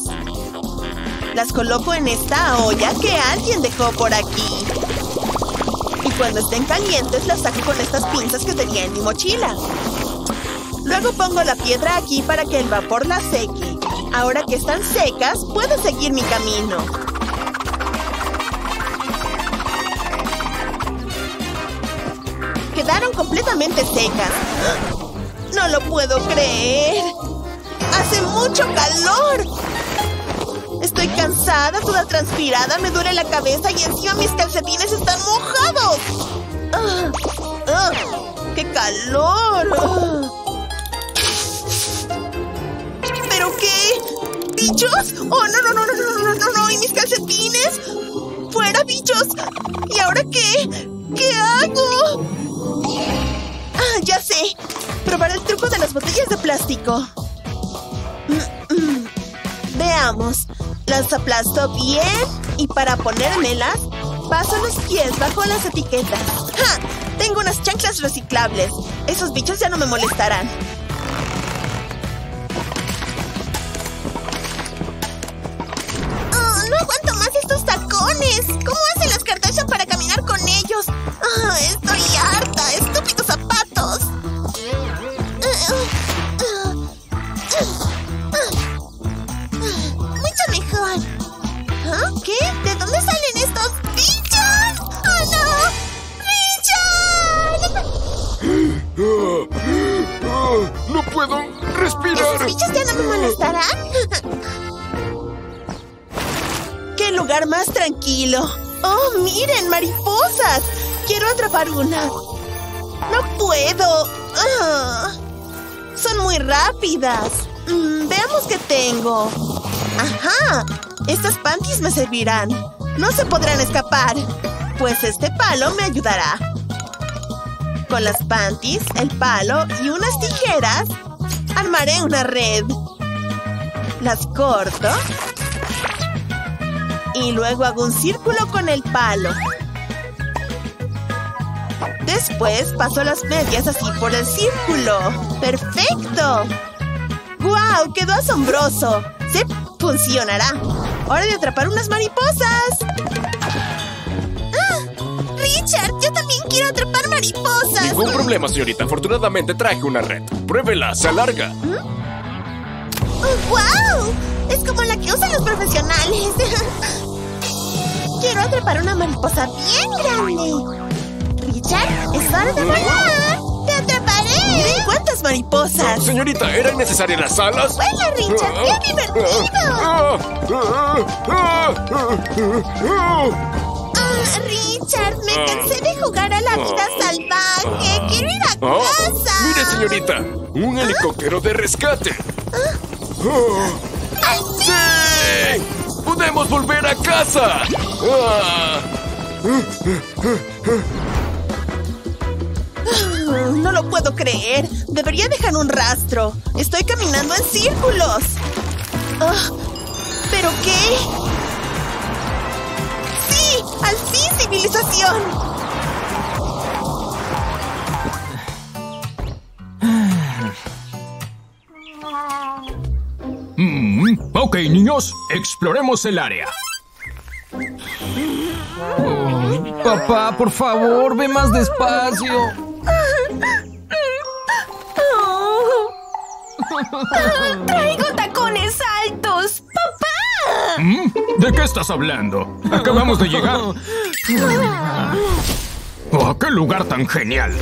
Las coloco en esta olla que alguien dejó por aquí. Y cuando estén calientes las saco con estas pinzas que tenía en mi mochila. Luego pongo la piedra aquí para que el vapor la seque. Ahora que están secas, puedo seguir mi camino. Quedaron completamente secas. No lo puedo creer. ¡Hace mucho calor! Estoy cansada, toda transpirada, me duele la cabeza y encima mis calcetines están mojados. ¡Ah! ¡Ah! ¡Qué calor! ¡Ah! ¿Pero qué? ¿Bichos? ¡Oh, no, no, no, no, no, no, no, no! ¿Y mis calcetines? ¡Fuera, bichos! ¿Y ahora qué? ¿Qué hago? Ah, ya sé. Probar el truco de las botellas de plástico. Mm, mm. Veamos. Las aplasto bien y para ponérmelas, paso los pies bajo las etiquetas. ¡Ja! Tengo unas chanclas reciclables. Esos bichos ya no me molestarán. Oh, no aguanto más estos tacones. ¿Cómo hacen las Kardashian para caminar con ellos? Ah, estoy ¿Esos bichos ya no me molestarán? ¡Qué lugar más tranquilo! ¡Oh, miren, mariposas! Quiero atrapar una. ¡No puedo! Ah. Son muy rápidas. Mm, veamos qué tengo. ¡Ajá! Estas panties me servirán. No se podrán escapar. Pues este palo me ayudará. Con las panties, el palo y unas tijeras, armaré una red. Las corto. Y luego hago un círculo con el palo. Después paso las medias así por el círculo. ¡Perfecto! ¡Guau! ¡Quedó asombroso! ¡Sí! ¡Funcionará! ¡Hora de atrapar unas mariposas! ¡Ah! ¡Richard! ¡Yo también quiero atrapar mariposas! Ningún problema, señorita. Afortunadamente traje una red. Pruébela, se alarga. ¡Oh, ¡Guau! Es como la que usan los profesionales. quiero atrapar una mariposa bien grande. Richard, es hora de volar. ¡Te atraparé! ¡Miren cuántas mariposas! Señorita, ¿eran necesarias las alas? ¡Vuela, Richard! ¡Qué divertido! Richard, me cansé de jugar a la vida salvaje. Quiero ir a Ah, casa. mire, señorita, un helicóptero de rescate. Ah. ¡Sí! ¡Podemos volver a casa! Ah. No lo puedo creer. Debería dejar un rastro. Estoy caminando en círculos. Ah, ¿Pero qué? ¡Sí! ¡Al fin, civilización! Mm, ok, niños, exploremos el área. Oh, papá, por favor, ve más despacio. ¡Traigo ¿De qué estás hablando? Acabamos de llegar. Oh, ¡Qué lugar tan genial!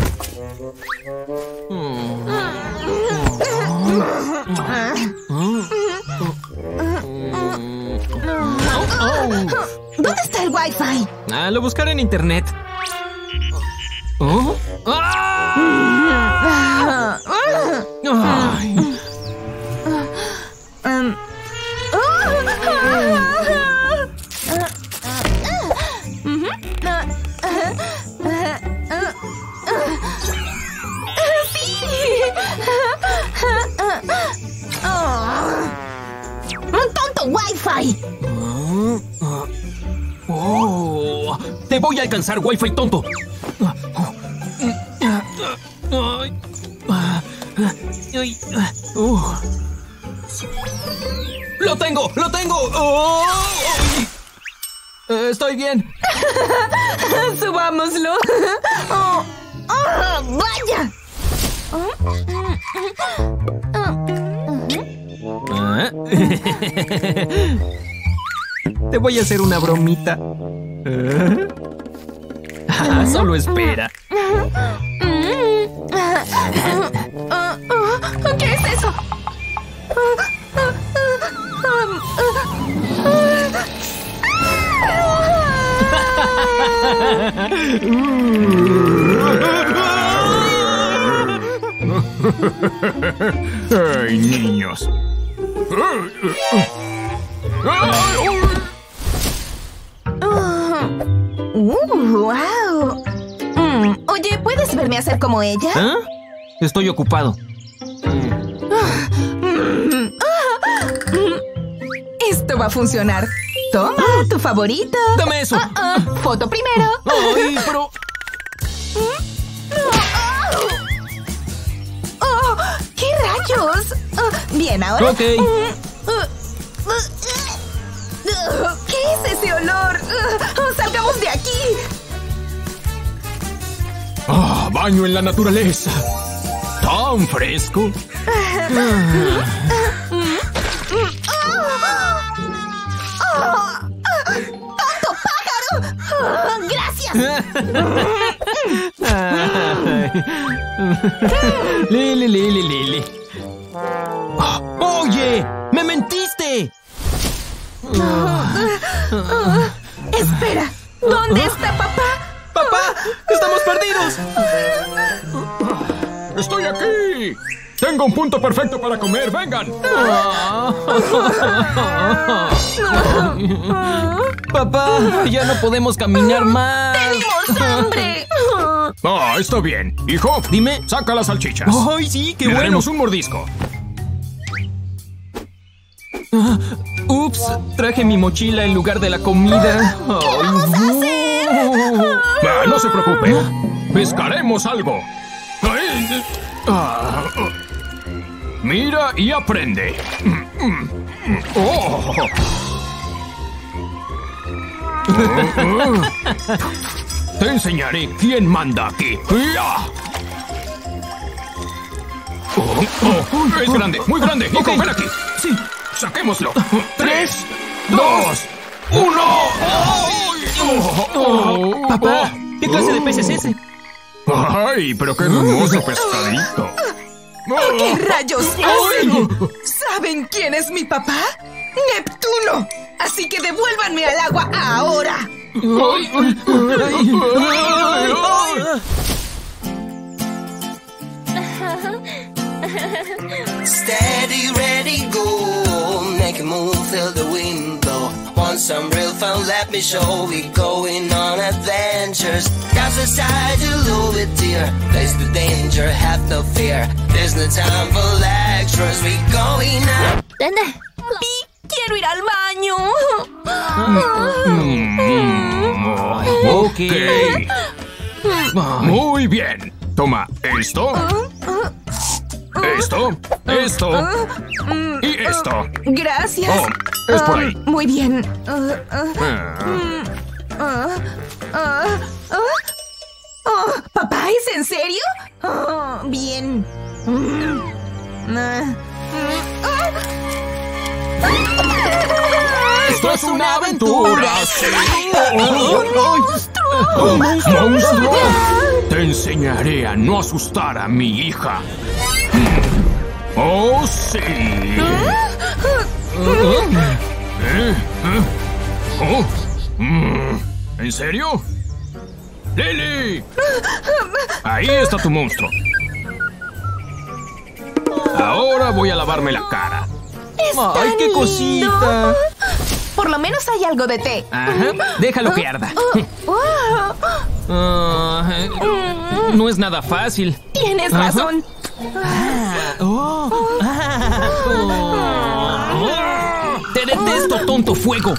¿Dónde está el Wi-Fi? Ah, lo buscaré en internet. Wi-Fi tonto. ¡Lo tengo! ¡Lo tengo! Oh. Eh, Estoy bien. ¡Subámoslo! ¡Oh! ¡Oh, ¡Vaya! Ah. Te voy a hacer una bromita. solo espera. Estoy ocupado. Esto va a funcionar. Toma, tu favorito. ¡Dame eso! Ah, ah, foto primero. ¡Ay, pero! Oh, ¿Qué rayos? Ah, bien, ahora. Ok. ¿Qué es ese olor? ¡Salgamos de aquí! ¡Ah, baño en la naturaleza! ¡Tan fresco! ¡Tonto pájaro! ¡Gracias! Lili, Lili, Lili. ¡Oye! ¡Me mentiste! Espera, ¿dónde está papá? ¡Papá! ¡Estamos perdidos! Tengo un punto perfecto para comer, vengan. Papá, ya no podemos caminar más. ¡Tenemos hambre! Ah, está bien. Hijo, Dime. saca las salchichas. ¡Ay, sí! ¡Qué Le bueno! daremos un mordisco. Ups, traje mi mochila en lugar de la comida. ¡Ay, Ah, no se preocupe. Pescaremos algo. Ay, ah, ah. Mira y aprende. Oh. Te enseñaré quién manda aquí. Oh, oh, es grande, muy grande. Hijo, ven aquí. Sí. Saquémoslo. Tres, dos, uno. Oh, Papá. ¿qué clase de pez es ese? Ay, pero qué hermoso pescadito. ¿Qué rayos hacen? ¿Saben quién es mi papá? ¡Neptuno! Así que devuélvanme al agua ahora. Steady, ready, go. Make a move, feel the wind blow. Want some real fun? Let me show. We going on adventures. That's the side you love it, dear. Face the danger, have no fear. There's no time for lectures. We going out. ¿Dónde? ¡Quiero ir al baño! Ok. Muy bien. Toma esto, esto, esto Gracias. Oh, es por ahí. Ah, muy bien. Oh, ¿Papá es en serio? Oh, bien. Mm. Mm. Esto es una aventura. sí. ¡Un monstruo! ¡Monstruo! Te enseñaré a no asustar a mi hija. ¡Oh, sí! ¿Eh? ¿Eh? Oh. Mm. ¿En serio? ¡Lily! Ahí está tu monstruo. Ahora voy a lavarme la cara. ¡Ay, qué cosita! Por lo menos hay algo de té. Ajá, déjalo que arda. Oh, Ah, no es nada fácil. Tienes Ajá. razón. Oh. Ah. Oh. Te detesto, tonto fuego.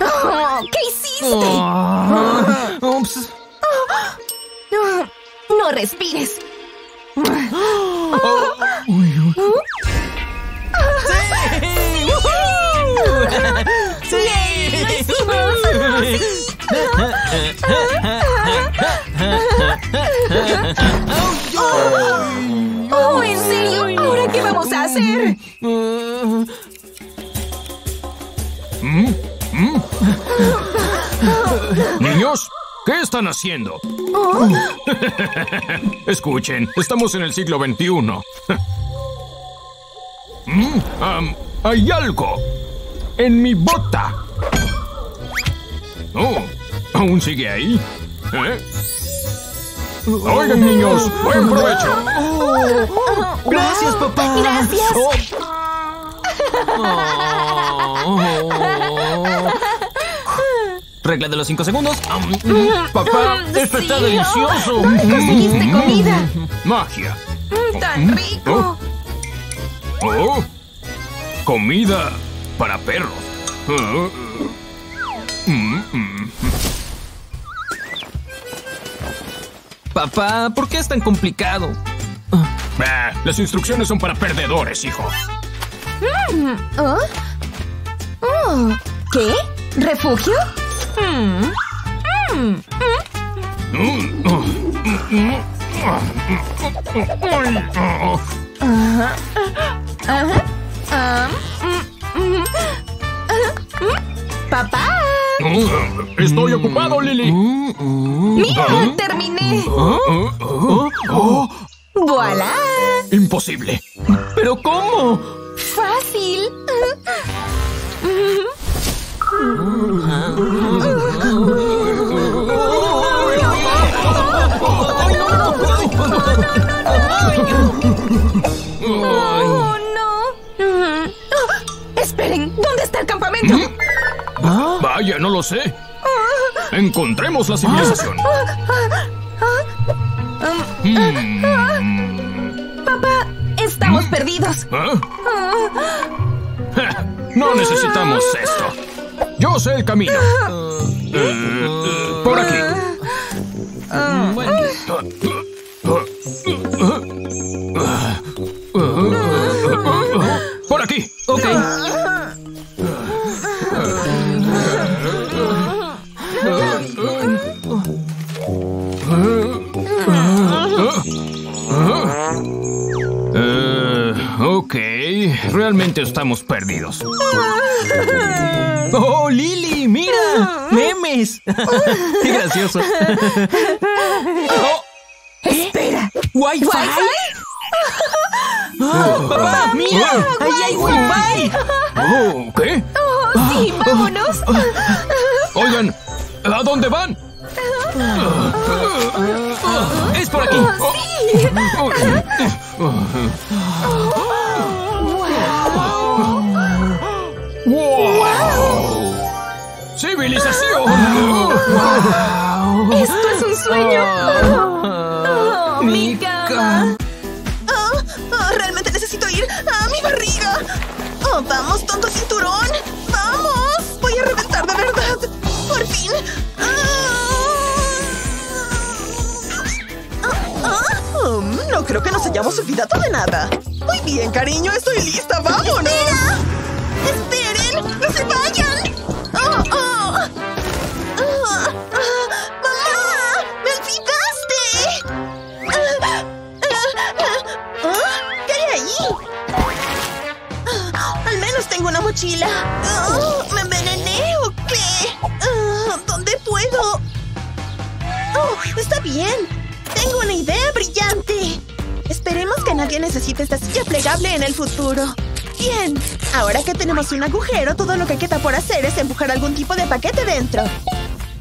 Oh, ¿Qué hiciste? Ah. Ups. No, no respires. ¡Sí! ¡Lo hicimos! ¡Oh, en serio! ¿Ahora qué vamos a hacer? Mm, mm. Niños, ¿qué están haciendo? Escuchen, estamos en el siglo XXI. Mm, am, hay algo en mi bota. Oh, ¿aún sigue ahí? ¿Eh? Oigan, niños, buen provecho. Gracias, papá. Gracias. Regla de los cinco segundos. Papá, esto está delicioso. oh, conseguiste comida. Magia. Mm, Tan rico. Oh, comida para perros. Mm, mm. Papá, ¿por qué es tan complicado? Ah, las instrucciones son para perdedores, hijo. ¿Oh? Oh, ¿Qué? ¿Refugio? Mm, mm, Mm, oh, mm, mm, ah, mm, ah, Ajá. Ajá. Ah, mm, mm, ah, mm. Papá. Mm, Estoy ocupado, Lily. ¡Mira! ¡Terminé! ¡Voilá! Imposible. ¿Pero cómo? ¡Fácil! ¡Oh, no! Oh, ¡Esperen! ¿Dónde está el campamento? Vaya, no lo sé. Encontremos la civilización. Hmm. Papá, estamos perdidos. ¿Ah? No necesitamos esto. Yo sé el camino. Eh, eh, por aquí. Por realmente estamos perdidos. ¡Oh, Lily! ¡Mira! ¡Memes! ¡Qué gracioso! tonto cinturón. Vamos. Voy a reventar de verdad. Por fin. Ah, ah, um, no creo que nos hayamos olvidado de nada. Muy bien, cariño. Estoy lista. ¡Vámonos! ¡Esperen! ¡No se vayan! Ah, ¿Me envenené o qué? Ah, ¿Dónde puedo? Oh, está bien. Tengo una idea brillante. Esperemos que nadie necesite esta silla plegable en el futuro. Bien, ahora que tenemos un agujero, todo lo que queda por hacer es empujar algún tipo de paquete dentro.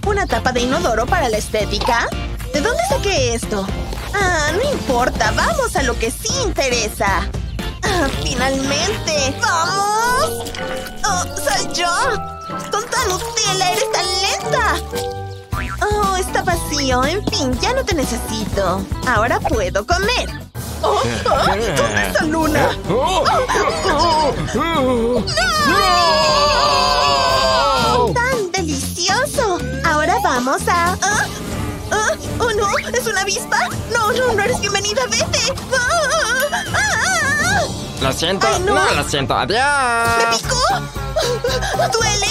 ¿Una tapa de inodoro para la estética? ¿De dónde saqué esto? Ah, no importa, vamos a lo que sí interesa. Ah, finalmente, ¡vamos! ¡Oh, soy yo! ¡Tonta Nutella, eres tan lenta! Oh, está vacío. En fin, ya no te necesito. Ahora puedo comer. Oh, oh, ¿Dónde está Luna? Oh, oh, ¡No! ¡Tan delicioso! Ahora vamos a... ¿Ah? ¿Ah? ¡Oh, no! ¿Es una avispa? No, no, no eres bienvenida. ¡Vete! Lo siento. Ay, no. no. lo siento. ¿Me Adiós. picó? ¡Duele!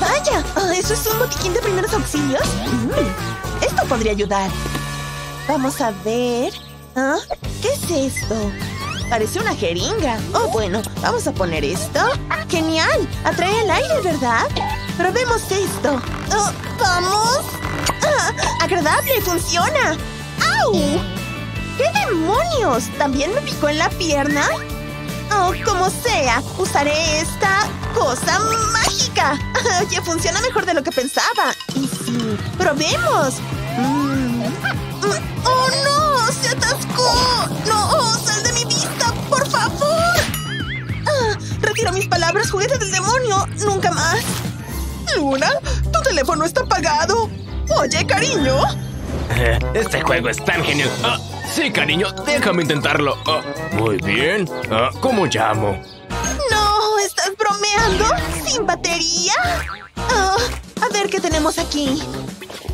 ¡Vaya! ¿Eso es un botiquín de primeros auxilios? Mm, Esto podría ayudar. Vamos a ver. ¿Ah? ¿Qué es esto? Parece una jeringa. Oh, bueno, vamos a poner esto. ¡Genial! Atrae el aire, ¿verdad? Probemos esto. Oh, ¡Vamos! Ah, ¡Agradable! ¡Funciona! ¡Au! ¿Qué demonios? ¿También me picó en la pierna? Oh, como sea, usaré esta cosa mágica. Oye, funciona mejor de lo que pensaba. Y sí, probemos. Mm. ¡Oh, no! ¡Se atascó! ¡No! ¡Sal de mi vista, por favor! Ah, retiro mis palabras, juguete del demonio. ¡Nunca más! Luna, tu teléfono está apagado. Oye, cariño. Este juego es tan genial. Ah, sí, cariño, déjame intentarlo. Ah, muy bien. Ah, ¿Cómo llamo? No, ¿estás bromeando? ¿Sin batería? A ver qué tenemos aquí.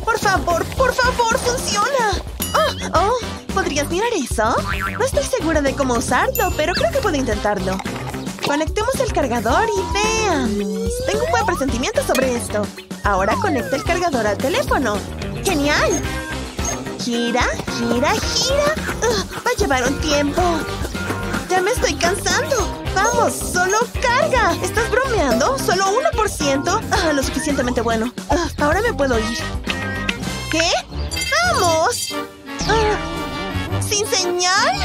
Por favor, por favor, funciona. Oh, oh, ¿podrías mirar eso? No estoy segura de cómo usarlo, pero creo que puedo intentarlo. Conectemos el cargador y veamos. Tengo un buen presentimiento sobre esto. Ahora conecta el cargador al teléfono. ¡Genial! Gira, gira, gira. Va a llevar un tiempo. Ya me estoy cansando. Vamos, solo carga. ¿Estás bromeando? ¿Solo 1%? Ah, lo suficientemente bueno. Ah, ahora me puedo ir. ¿Qué? ¡Vamos! Ah, ¿Sin señal?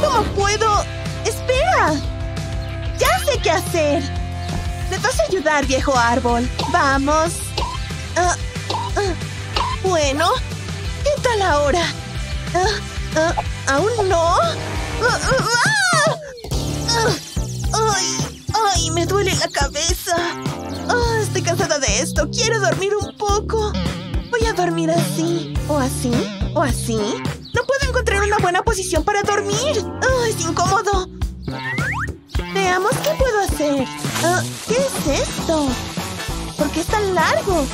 ¿Cómo puedo? ¡Espera! ¡Ya sé qué hacer! ¿Me vas a ayudar, viejo árbol? ¡Vamos! Ah, ah, bueno, ¿qué tal ahora? Ah, ah, ¿Aún no? Ah, ¡Ay! ¡Ay! Me duele la cabeza. Estoy cansada de esto. Quiero dormir un poco. Voy a dormir así. ¿O así? ¿O así? No puedo encontrar una buena posición para dormir. Ah, es incómodo. Veamos qué puedo hacer. Ah, ¿Qué es esto? ¿Por qué es tan largo?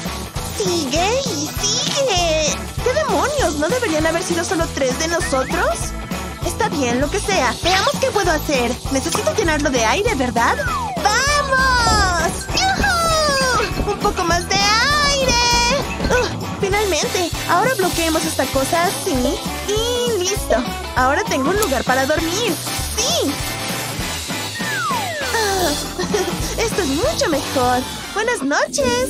Sigue y sigue. ¿Qué demonios? ¿No deberían haber sido solo tres de nosotros? Está bien, lo que sea. Veamos qué puedo hacer. Necesito llenarlo de aire, ¿verdad? ¡Vamos! ¡Yujú! ¡Un poco más de aire! ¡Ugh! finalmente, ahora bloqueemos esta cosa así. Y listo. Ahora tengo un lugar para dormir. ¡Sí! Esto es mucho mejor. Buenas noches.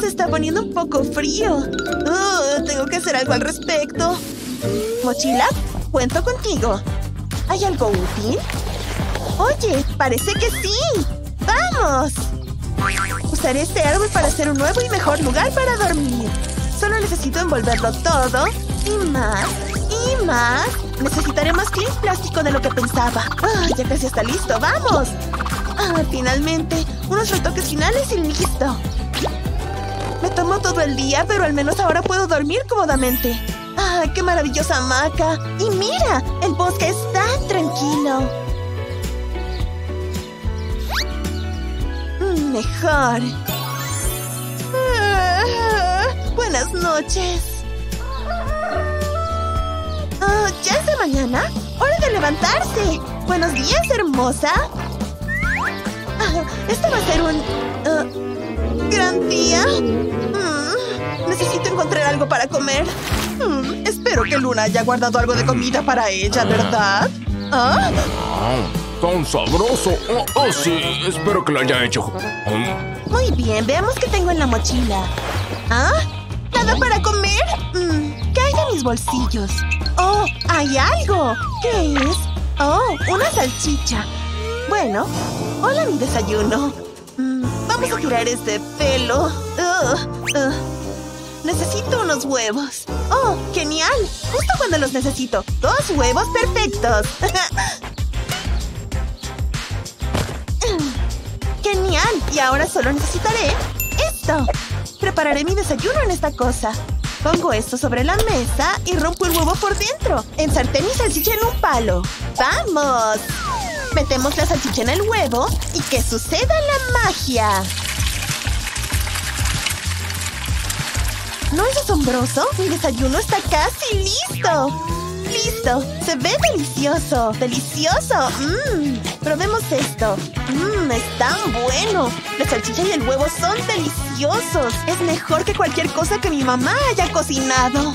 Se está poniendo un poco frío. Ah, tengo que hacer algo al respecto. Mochila, cuento contigo. ¿Hay algo útil? Oye, parece que sí. ¡Vamos! Usaré este árbol para hacer un nuevo y mejor lugar para dormir. Solo necesito envolverlo todo y más y más. Necesitaré más clip plástico de lo que pensaba. Ah, ya casi está listo. ¡Vamos! Ah, finalmente, unos retoques finales y listo. Me tomó todo el día, pero al menos ahora puedo dormir cómodamente. ¡Ah, qué maravillosa hamaca! Y mira, el bosque es tan tranquilo. Mm, mejor. Ah, buenas noches. Ah, ¿Ya es de mañana? ¡Hora de levantarse! ¡Buenos días, hermosa! Ah, este va a ser un... ¿Gran día? Mm, necesito encontrar algo para comer. Mm, espero que Luna haya guardado algo de comida para ella, ¿verdad? ¿Ah? Ah, tan sabroso. Oh, oh, sí, espero que lo haya hecho. Mm, Muy bien, veamos qué tengo en la mochila. ¿Ah? ¿Nada para comer? Mm, ¿Qué hay de mis bolsillos? ¡Oh! ¡Hay algo! ¿Qué es? ¡Oh! Una salchicha. Bueno, hola mi desayuno. Vamos a tirar este pelo. Necesito unos huevos. ¡Oh! ¡Genial! Justo cuando los necesito. Dos huevos perfectos. ¡Genial! Y ahora solo necesitaré esto. Prepararé mi desayuno en esta cosa. Pongo esto sobre la mesa y rompo el huevo por dentro. Ensarté mi salchicha en un palo. ¡Vamos! Metemos la salchicha en el huevo y que suceda la magia. ¿No es asombroso? Mi desayuno está casi listo. ¡Listo! Se ve delicioso. ¡Delicioso! ¡Mmm! Probemos esto. ¡Mmm! Es tan bueno. La salchicha y el huevo son deliciosos. Es mejor que cualquier cosa que mi mamá haya cocinado.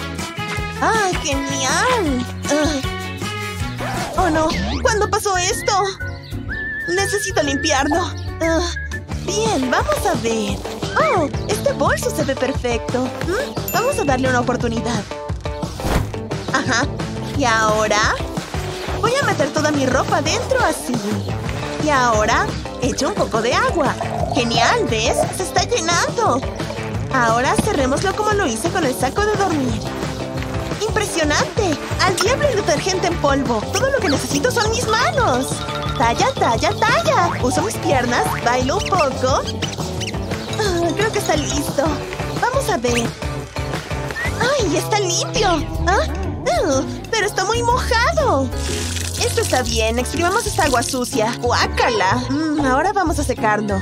¡Ah, genial! ¡Oh, no! ¿Cuándo pasó esto? Necesito limpiarlo. Ah, bien, vamos a ver. ¡Oh! Este bolso se ve perfecto. Mm, Vamos a darle una oportunidad. Ajá. ¿Y ahora? Voy a meter toda mi ropa dentro así. Y ahora, echo un poco de agua. ¡Genial! ¿Ves? ¡Se está llenando! Ahora cerrémoslo como lo hice con el saco de dormir. ¡Impresionante! ¡Al diablo el detergente en polvo! Todo lo que necesito son mis manos. ¡Talla, talla, talla! Uso mis piernas, bailo un poco. Ah, creo que está listo. Vamos a ver. ¡Ay, está limpio! ¿Ah? Pero está muy mojado. Esto está bien. Exprimamos esta agua sucia. ¡Guácala! Mm, ahora vamos a secarlo.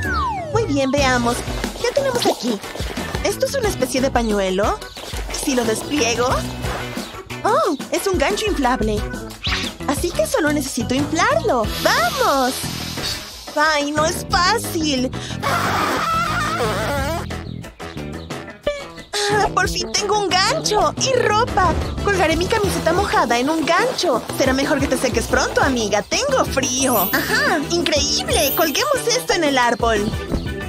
Muy bien, veamos. ¿Qué tenemos aquí? ¿Esto es una especie de pañuelo? Si lo despliego... ¡Oh! Es un gancho inflable. Así que solo necesito inflarlo. ¡Vamos! ¡Ay, no es fácil! Ah, por fin tengo un gancho y ropa. Colgaré mi camiseta mojada en un gancho. Será mejor que te seques pronto, amiga. Tengo frío. Ajá, increíble. Colguemos esto en el árbol.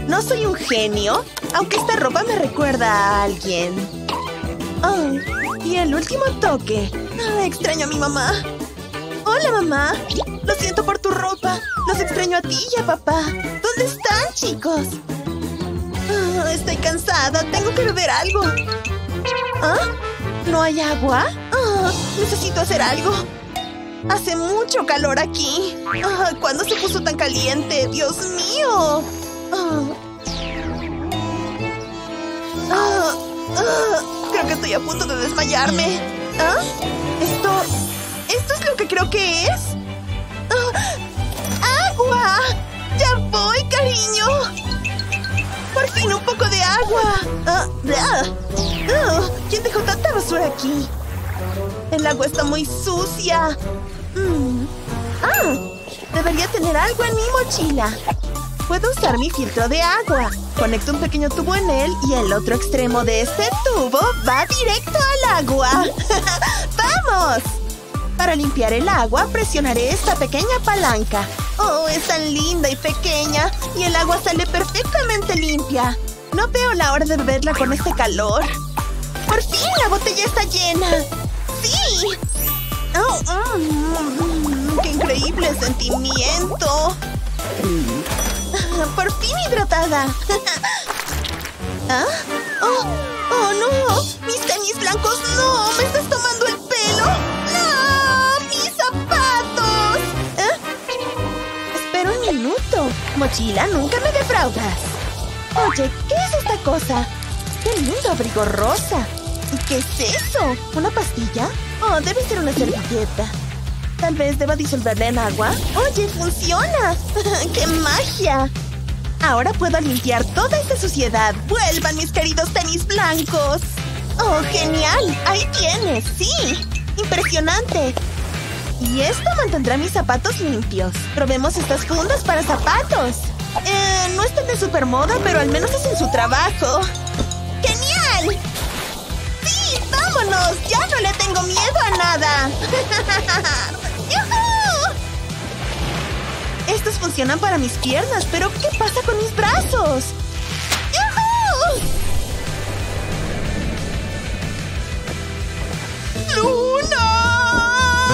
No soy un genio, aunque esta ropa me recuerda a alguien. Oh, y el último toque. Ah, extraño a mi mamá. Hola, mamá. Lo siento por tu ropa. Los extraño a ti y a papá. ¿Dónde están, chicos? Ah, estoy cansada. Tengo que beber algo. ¿Ah? ¿No hay agua? Ah, necesito hacer algo. Hace mucho calor aquí. Ah, ¿Cuándo se puso tan caliente? ¡Dios mío! Creo que estoy a punto de desmayarme. ¿Ah? ¿Esto... ¿Esto es lo que creo que es? ¡Ah! ¡Agua! ¡Ya voy, cariño! ¡Por fin un poco de agua! Ah. Ah, ¿Quién dejó tanta basura aquí? El agua está muy sucia. Mm. Ah, debería tener algo en mi mochila. Puedo usar mi filtro de agua. Conecto un pequeño tubo en él y el otro extremo de este tubo va directo al agua. ¡Vamos! Para limpiar el agua, presionaré esta pequeña palanca. ¡Oh, es tan linda y pequeña! Y el agua sale perfectamente limpia. No veo la hora de beberla con este calor. ¡Por fin la botella está llena! ¡Sí! ¡Oh, mm, ¡Qué increíble sentimiento! ¡Por fin hidratada! ¿Ah? ¡Oh! ¡Oh, no! ¡Mis tenis blancos! ¡No! ¡Me estás tomando el pelo! ¡No! ¡Mis zapatos! ¿Eh? Espera un minuto. Mochila, nunca me defraudas. Oye, ¿qué es esta cosa? ¡Qué lindo abrigo rosa! ¿Y qué es eso? ¿Una pastilla? Oh, debe ser una servilleta. Tal vez deba disolverla en agua. ¡Oye, funciona! ¡Qué magia! Ahora puedo limpiar toda esta suciedad. ¡Vuelvan mis queridos tenis blancos! ¡Oh, genial! ¡Ahí tienes! ¡Sí! ¡Impresionante! Y esto mantendrá mis zapatos limpios. Probemos estas fundas para zapatos. Eh, no están de supermoda, pero al menos hacen su trabajo. ¡Genial! ¡Sí! ¡Vámonos! ¡Ya no le tengo miedo a nada! Estos funcionan para mis piernas, pero ¿qué pasa con mis brazos? ¡Yujú! ¡Luna!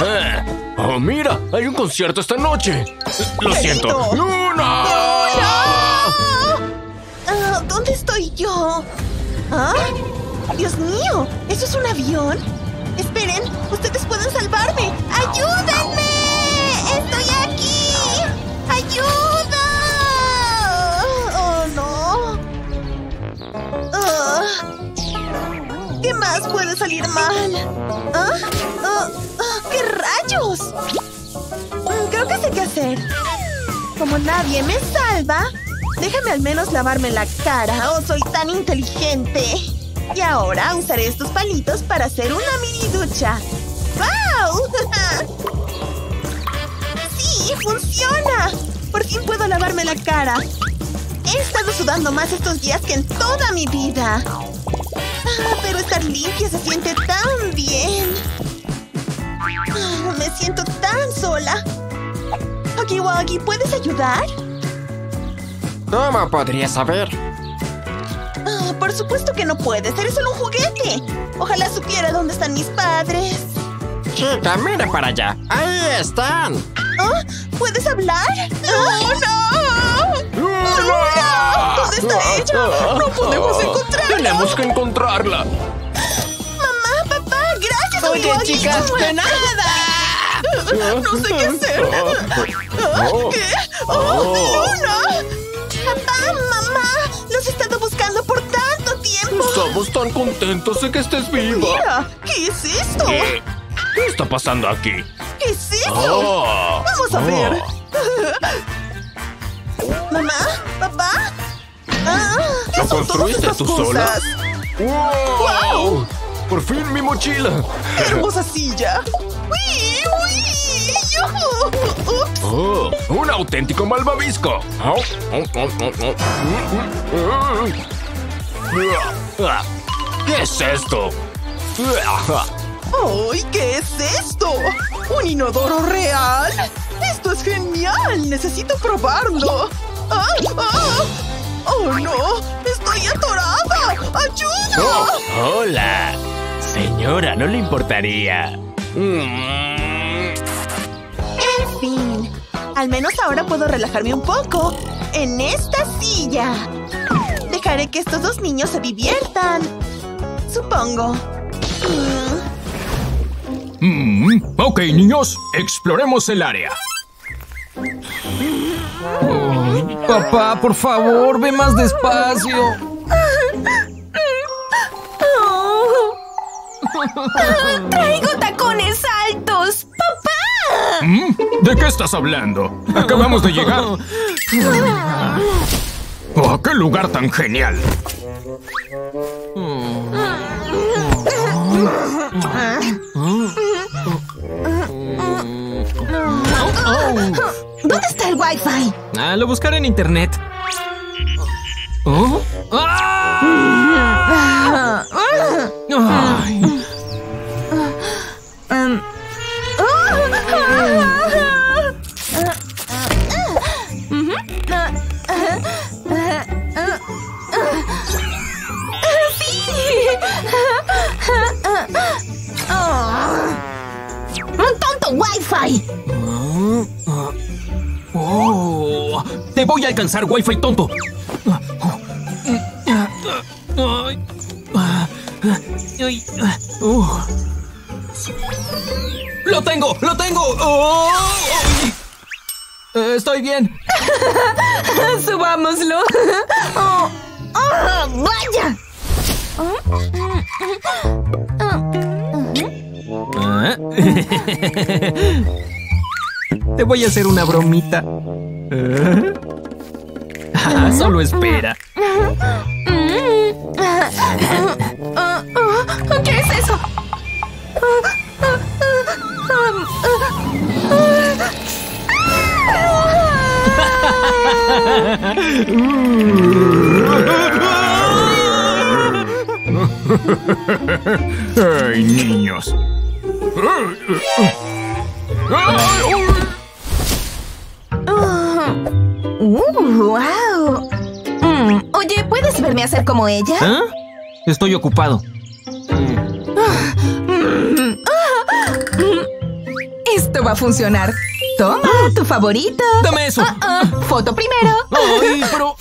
Ah, ¡Oh, mira! ¡Hay un concierto esta noche! ¡Lo ¡Qué siento! lindo! ¡Luna! Ah, ¿Dónde estoy yo? ¿Ah? ¡Dios mío! ¿Eso es un avión? Esperen, ustedes pueden salvarme. ¡Ayúdenme! ¿Qué más puede salir mal? ¿Ah? Ah, ah, ¿Qué rayos? Mm, Creo que sé qué hacer. Como nadie me salva, déjame al menos lavarme la cara. ¡Oh, soy tan inteligente! Y ahora usaré estos palitos para hacer una mini ducha. ¡Wow! ¡Sí, funciona! Por fin puedo lavarme la cara. He estado sudando más estos días que en toda mi vida. Ah, pero estar limpia se siente tan bien. Ah, me siento tan sola. Woggy Woggy, ¿puedes ayudar? ¿Cómo podría saber? Ah, por supuesto que no puedes. Eres solo un juguete. Ojalá supiera dónde están mis padres. Chica, mire para allá. Ahí están. ¿Ah? ¿Puedes hablar? ¡Oh, no! ¡Luna! ¿Dónde está ella? ¡No podemos encontrarla! ¡Tenemos que encontrarla! ¡Mamá, papá! ¡Gracias, Oye, Woggy! chicas, de nada. No sé qué hacer. ¿Ah? ¿Qué? ¡Oh, Luna! Papá, mamá, los he estado buscando por tanto tiempo. Estamos tan contentos de que estés viva. Mira, ¿qué es esto? ¿Qué? ¿Qué está pasando aquí? ¿Qué es eso? Oh. Vamos a Oh. ver. ¿Mamá? ¿Papá? Ah, ¿Qué ¿Lo construiste tú sola? ¡Wow! ¡Por fin mi mochila! ¡Qué hermosa silla! ¡Uy, uy! Oh, ¡Un auténtico malvavisco! Oh, oh, oh. Ah. ¿Qué es esto? ¡Ay, qué es esto! ¿Un inodoro real? ¡Esto es genial! ¡Necesito probarlo! ¡Ah! ¡Ah! ¡Oh, no! ¡Estoy atorada! ¡Ayuda! Oh, hola. Señora, ¿no le importaría? En fin. Al menos ahora puedo relajarme un poco. En esta silla. Dejaré que estos dos niños se diviertan. Supongo. Mm. Mm, ok, niños, exploremos el área. Oh, papá, por favor, ve más despacio. ¡Traigo tacones altos! ¡Papá! ¿Mm? ¿De qué estás hablando? Acabamos de llegar. ¡Oh, qué lugar tan genial! ¿Dónde está el Wi-Fi? Ah, lo buscaré en internet. ¿Oh? ¡Ah! Ay. Um, ¡Un tonto Wi-Fi! Oh, te voy a alcanzar, Wi-Fi tonto. Uh. ¡Lo tengo! ¡Lo tengo! Oh. Eh, Estoy bien. ¡Subámoslo! ¡Oh! ¡Oh, ¡Vaya! Ah. Te voy a hacer una bromita. Ah, Solo espera. ¿Qué es eso? ¡Ay, niños! Uh, ¡Wow! Mm, oye, ¿puedes verme hacer como ella? ¿Ah? Estoy ocupado. Mm, mm. Esto va a funcionar. Toma, tu favorito. Dame eso. Ah, ah, foto primero. Ay, pero.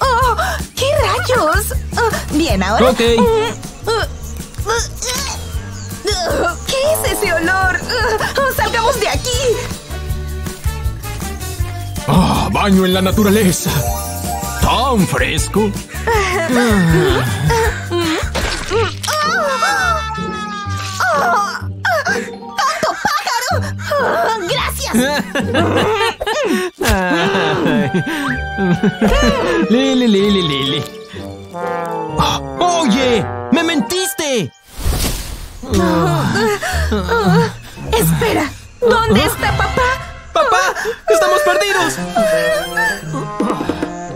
¡Oh! ¿Qué rayos? Bien, ahora. Ok. Mm, uh, uh, ¿Qué es ese olor? Uh, ¡Salgamos de aquí! Ah, baño en la naturaleza. Tan fresco. ¡Tonto pájaro! ¡Gracias! Lili, Lili, Lili. Ah, ¡Oye! ¡Me mentiste! Espera, ¿dónde está papá? ¡Papá! ¡Estamos perdidos!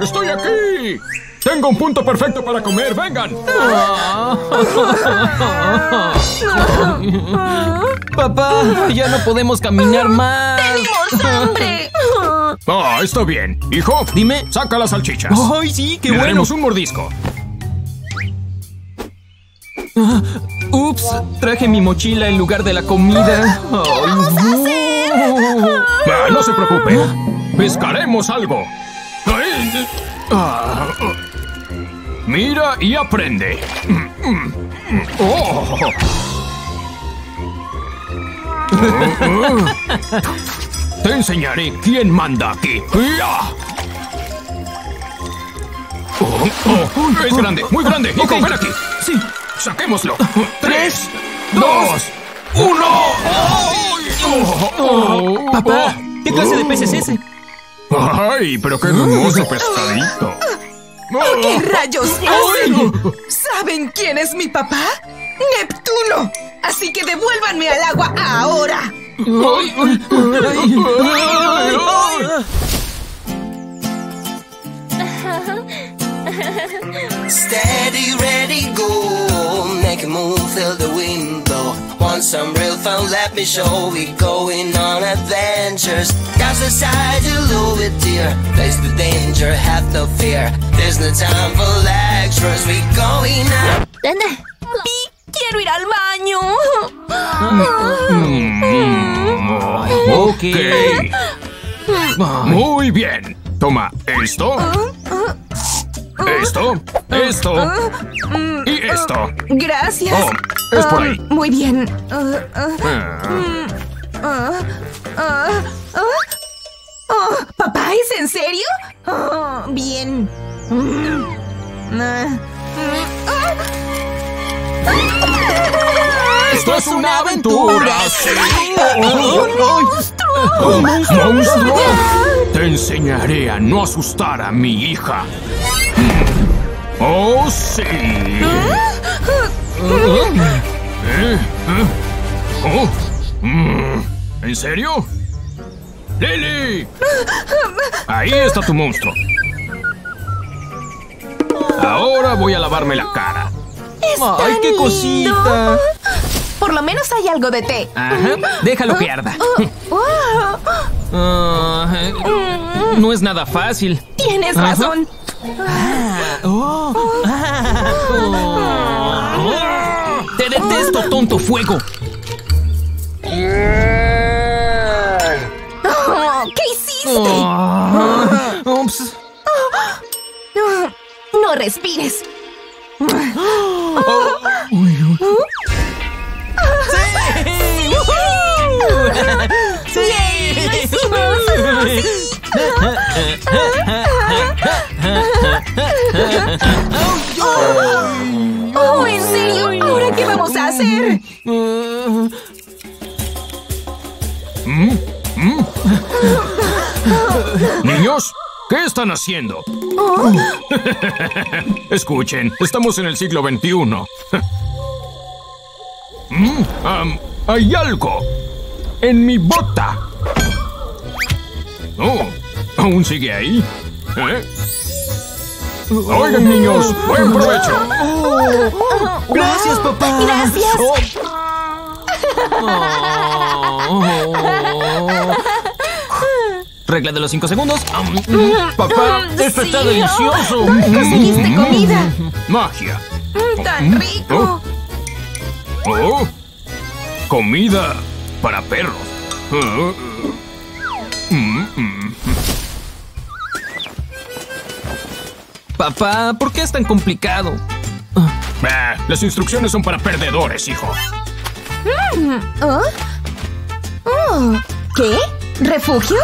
¡Estoy aquí! ¡Tengo un punto perfecto para comer! ¡Vengan! Papá, ya no podemos caminar más. ¡Tenemos hambre! Ah, está bien. Hijo, Dime. saca las salchichas. ¡Ay, sí! ¡Qué Le bueno! daremos un mordisco. Ah, Ups, traje mi mochila en lugar de la comida. Ay, no. Ah, no se preocupe. Pescaremos algo. Ah, ah. Mira y aprende. Oh. Te enseñaré quién manda aquí. ¡Ya! Oh, oh, es grande, muy grande. Hijo, ven aquí. Sí. Saquémoslo. Tres, dos, uno. ¡Ay! Oh, oh, Papá, ¿qué clase de pez es ese? ¡Ay, pero qué hermoso pescadito! ¿Qué rayos hacen? ¿Saben quién es mi papá? ¡Neptuno! Así que devuélvanme al agua ahora. Ay, ay, ay, ay. Steady, ready, go. Make a move, feel the wind blow. Want some real fun? Let me show. We going on adventures. That's the side you love it, dear. Face the danger, have no fear. There's no time for lectures. We going on. quiero ir al baño. Ok. Muy bien. Toma esto, ah, ah, esto, esto y esto. Gracias. Oh, es por ahí. Ah, muy bien. Ah, ah, Ah. ah, ah, ah. Oh, ¿Papá es en serio? Oh, bien. Mm, ah, ah. Esto es una aventura. sí. ¡Un monstruo! ¡Un monstruo! Te enseñaré a no asustar a mi hija. ¡Oh, sí! ¿Eh? ¿Eh? Oh. Mm. ¿En serio? ¡Lily! Ahí está tu monstruo. Ahora voy a lavarme la cara. ¡Ay, qué cosita! Por lo menos hay algo de té. Ajá, déjalo que arda. Oh, Ah, no es nada fácil. tienes Ajá. razón. Oh. Te detesto, tonto fuego. Oh, ¿Qué hiciste? Ah, ups. No, no respires. ¡Sí! ¡Yay! ¡Lo hicimos! ¡Oh, en serio! ¿Ahora qué vamos a hacer? Niños, ¿qué están haciendo? Escuchen, estamos en el siglo XXI. Mm, hay algo en mi bota. Oh, ¿aún sigue ahí? ¿Eh? Oigan, niños, buen provecho. Gracias, papá. Gracias. Regla de los cinco segundos. Papá, esto está delicioso. oh, conseguiste comida. Magia. Mm, Tan rico. Oh, comida para perros. Mm, mm. Papá, ¿por qué es tan complicado? Ah, las instrucciones son para perdedores, hijo. Mm, ¿Oh? Oh, ¿Qué? ¿Refugio?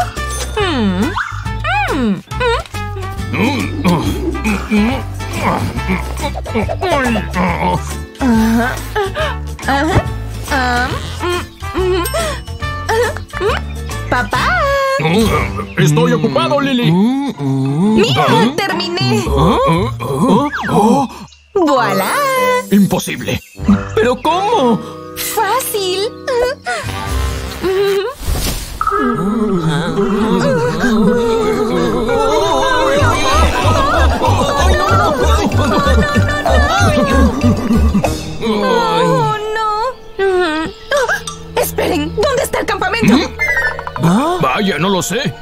Ah. Ah, ah. ¡Papá! Estoy ocupado, Lily. ¡Mira! ¡Terminé! Oh, oh, oh, ¡Voilá! Imposible. ¿Pero cómo? ¡Fácil! ¡Oh, no! Mm. Oh, ¡Esperen! ¿Dónde está el campamento? Vaya, no lo sé.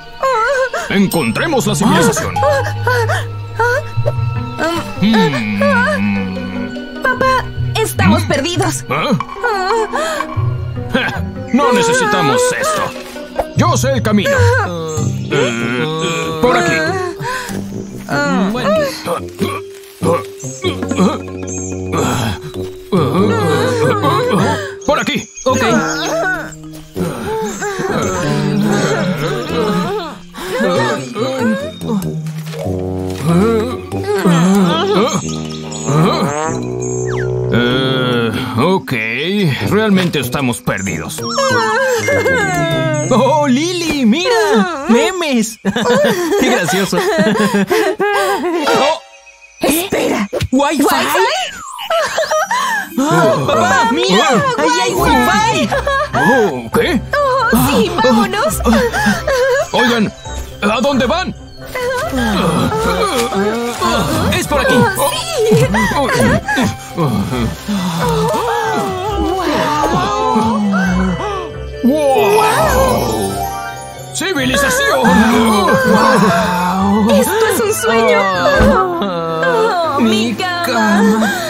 Encontremos la civilización. Mm, Papá, estamos perdidos. ¿ah? Ja, No necesitamos esto. Yo sé el camino. Eh, eh, por aquí. Por aquí. Ok. Eh, ok, realmente estamos perdidos. ¡Oh, Lili! ¡Mira! ¡Memes! ¡Qué gracioso! Oh, ¡Espera! ¿Wi-Fi? Oh, ¡Papá, mira! ¡Ahí hay Wi-Fi! oh, ¿Qué? ¡Oh, sí! ¡Vámonos! Oigan, ¿a dónde van? ¡Es por aquí! ¡Wow! ¡Civilización! ¡Wow! ¡Esto es un sueño! Ah, Oh, mi cama.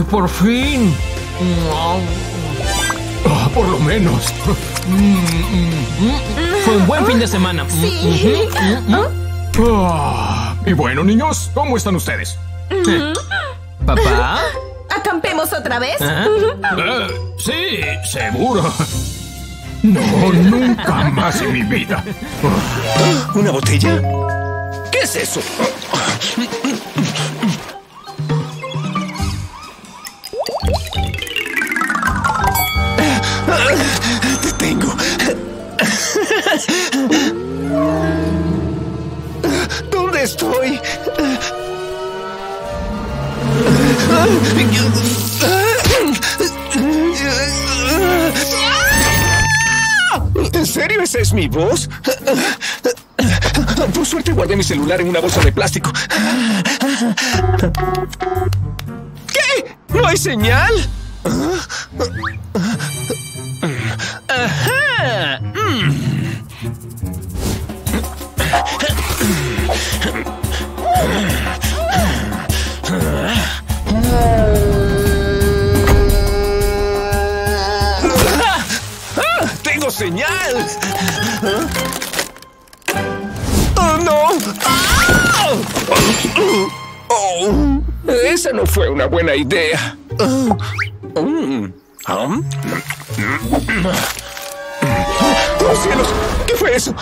¡Ay, por fin! Ah, por lo menos. Fue un buen fin de semana. Sí. Ah, y bueno, niños, ¿cómo están ustedes? ¿Papá? ¿Acampemos otra vez? ¿Ah? Eh, sí, seguro. No, nunca más en mi vida. ¿Una botella? ¿Qué es eso? ¿En serio esa es mi voz? Por suerte guardé mi celular en una bolsa de plástico. ¿Qué? ¿No hay señal? Oh, esa no fue una buena idea. Mm. Um. ¡Oh, cielos! ¿Qué fue eso?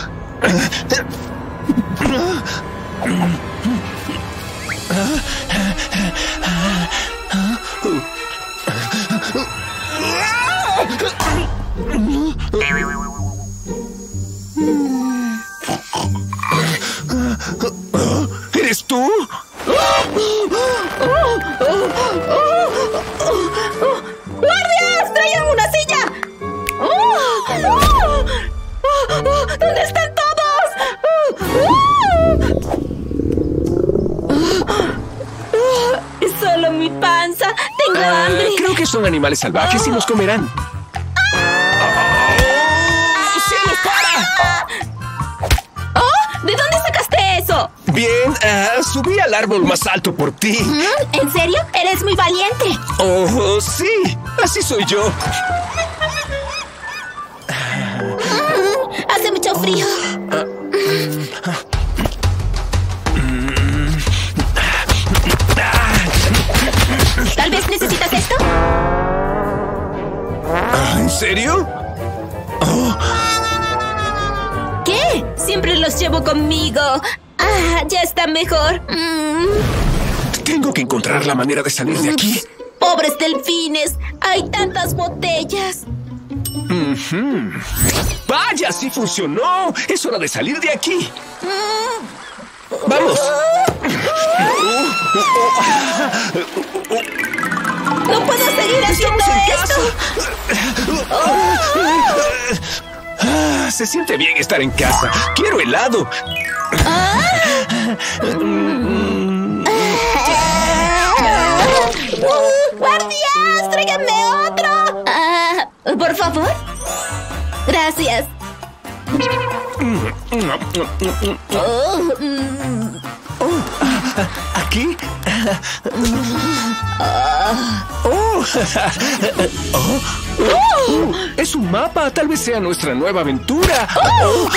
¿Eres tú? ¡Guardias! ¡Traigan una silla! ¿Dónde están todos? ¡Es solo mi panza! ¡Tengo Ah, hambre! creo que son animales salvajes y nos comerán. Subí al árbol más alto por ti. ¿En serio? Eres muy valiente. Oh, sí, así soy yo. Hace mucho frío. Tal vez necesitas esto. Ah, ¿En serio? ¿Qué? Siempre los llevo conmigo. Ah, ya está mejor. Mm. Tengo que encontrar la manera de salir de aquí. Pobres delfines. Hay tantas botellas. ¡Vaya, sí funcionó! Es hora de salir de aquí. ¡Vamos! No puedo seguir haciendo esto. Ah, se siente bien estar en casa. Quiero helado. ¡Guardias! ¡Tráiganme otro! Ah, por favor. Gracias. Oh, mm. ¿Aquí? Oh. Oh. Oh. Es un mapa. Tal vez sea nuestra nueva aventura. Oh,